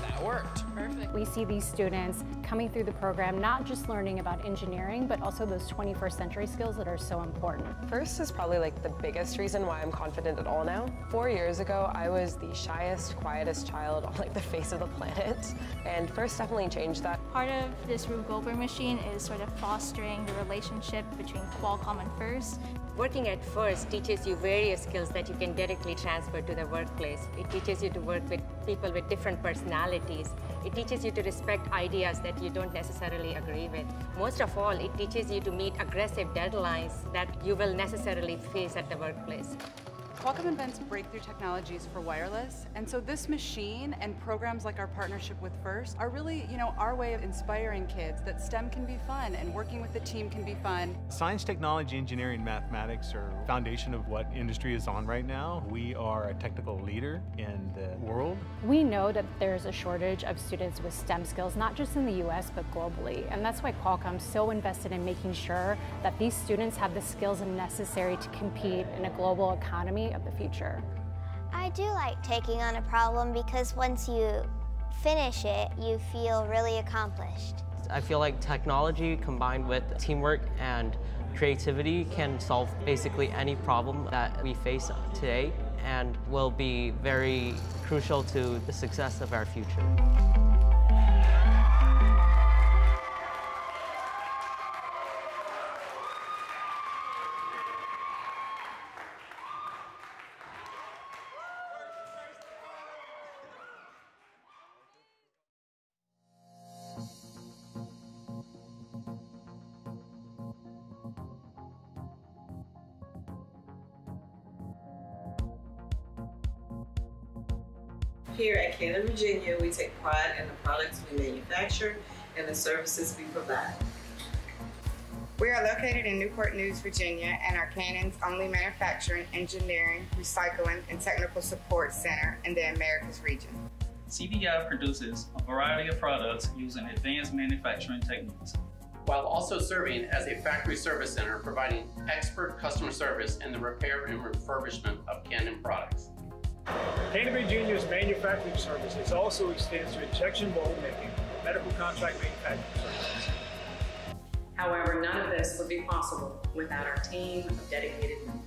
[SPEAKER 5] that worked.
[SPEAKER 10] Perfect. We see these students coming through the program not just learning about engineering, but also those 21st century skills that are so important.
[SPEAKER 11] First is probably like the biggest reason why I'm confident at all now. Four years ago, I was the shyest, quietest child on like the face of the planet. And first definitely changed that.
[SPEAKER 12] Part of this Rube Goldberg machine is sort of fostering the relationship between Qualcomm and FIRST.
[SPEAKER 13] Working at FIRST teaches you various skills that you can directly transfer to the workplace. It teaches you to work with people with different personalities. It teaches you to respect ideas that you don't necessarily agree with. Most of all, it teaches you to meet aggressive deadlines that you will necessarily face at the workplace.
[SPEAKER 14] Qualcomm invents breakthrough technologies for wireless, and so this machine and programs like our partnership with FIRST are really, you know, our way of inspiring kids that STEM can be fun and working with the team can be fun.
[SPEAKER 15] Science, technology, engineering, mathematics are the foundation of what industry is on right now. We are a technical leader in the world.
[SPEAKER 10] We know that there's a shortage of students with STEM skills, not just in the US, but globally. And that's why Qualcomm's so invested in making sure that these students have the skills necessary to compete in a global economy of the future.
[SPEAKER 16] I do like taking on a problem because once you finish it, you feel really accomplished.
[SPEAKER 17] I feel like technology combined with teamwork and creativity can solve basically any problem that we face today and will be very crucial to the success of our future.
[SPEAKER 18] Here at Virginia, we take pride in the products we manufacture and the services we provide.
[SPEAKER 19] We are located in Newport News, Virginia, and are Canon's only manufacturing, engineering, recycling, and technical support center in the Americas region.
[SPEAKER 20] CVI produces a variety of products using advanced manufacturing techniques.
[SPEAKER 55] While also serving as a factory service center providing expert customer service in the repair and refurbishment of Cannon products.
[SPEAKER 22] Canon Virginia's manufacturing services also extends to injection mold making, medical contract manufacturing services.
[SPEAKER 18] However, none of this would be possible without our team of dedicated members.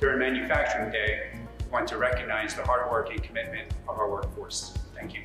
[SPEAKER 24] During Manufacturing Day, we want to recognize the hard work and commitment of our workforce. Thank you.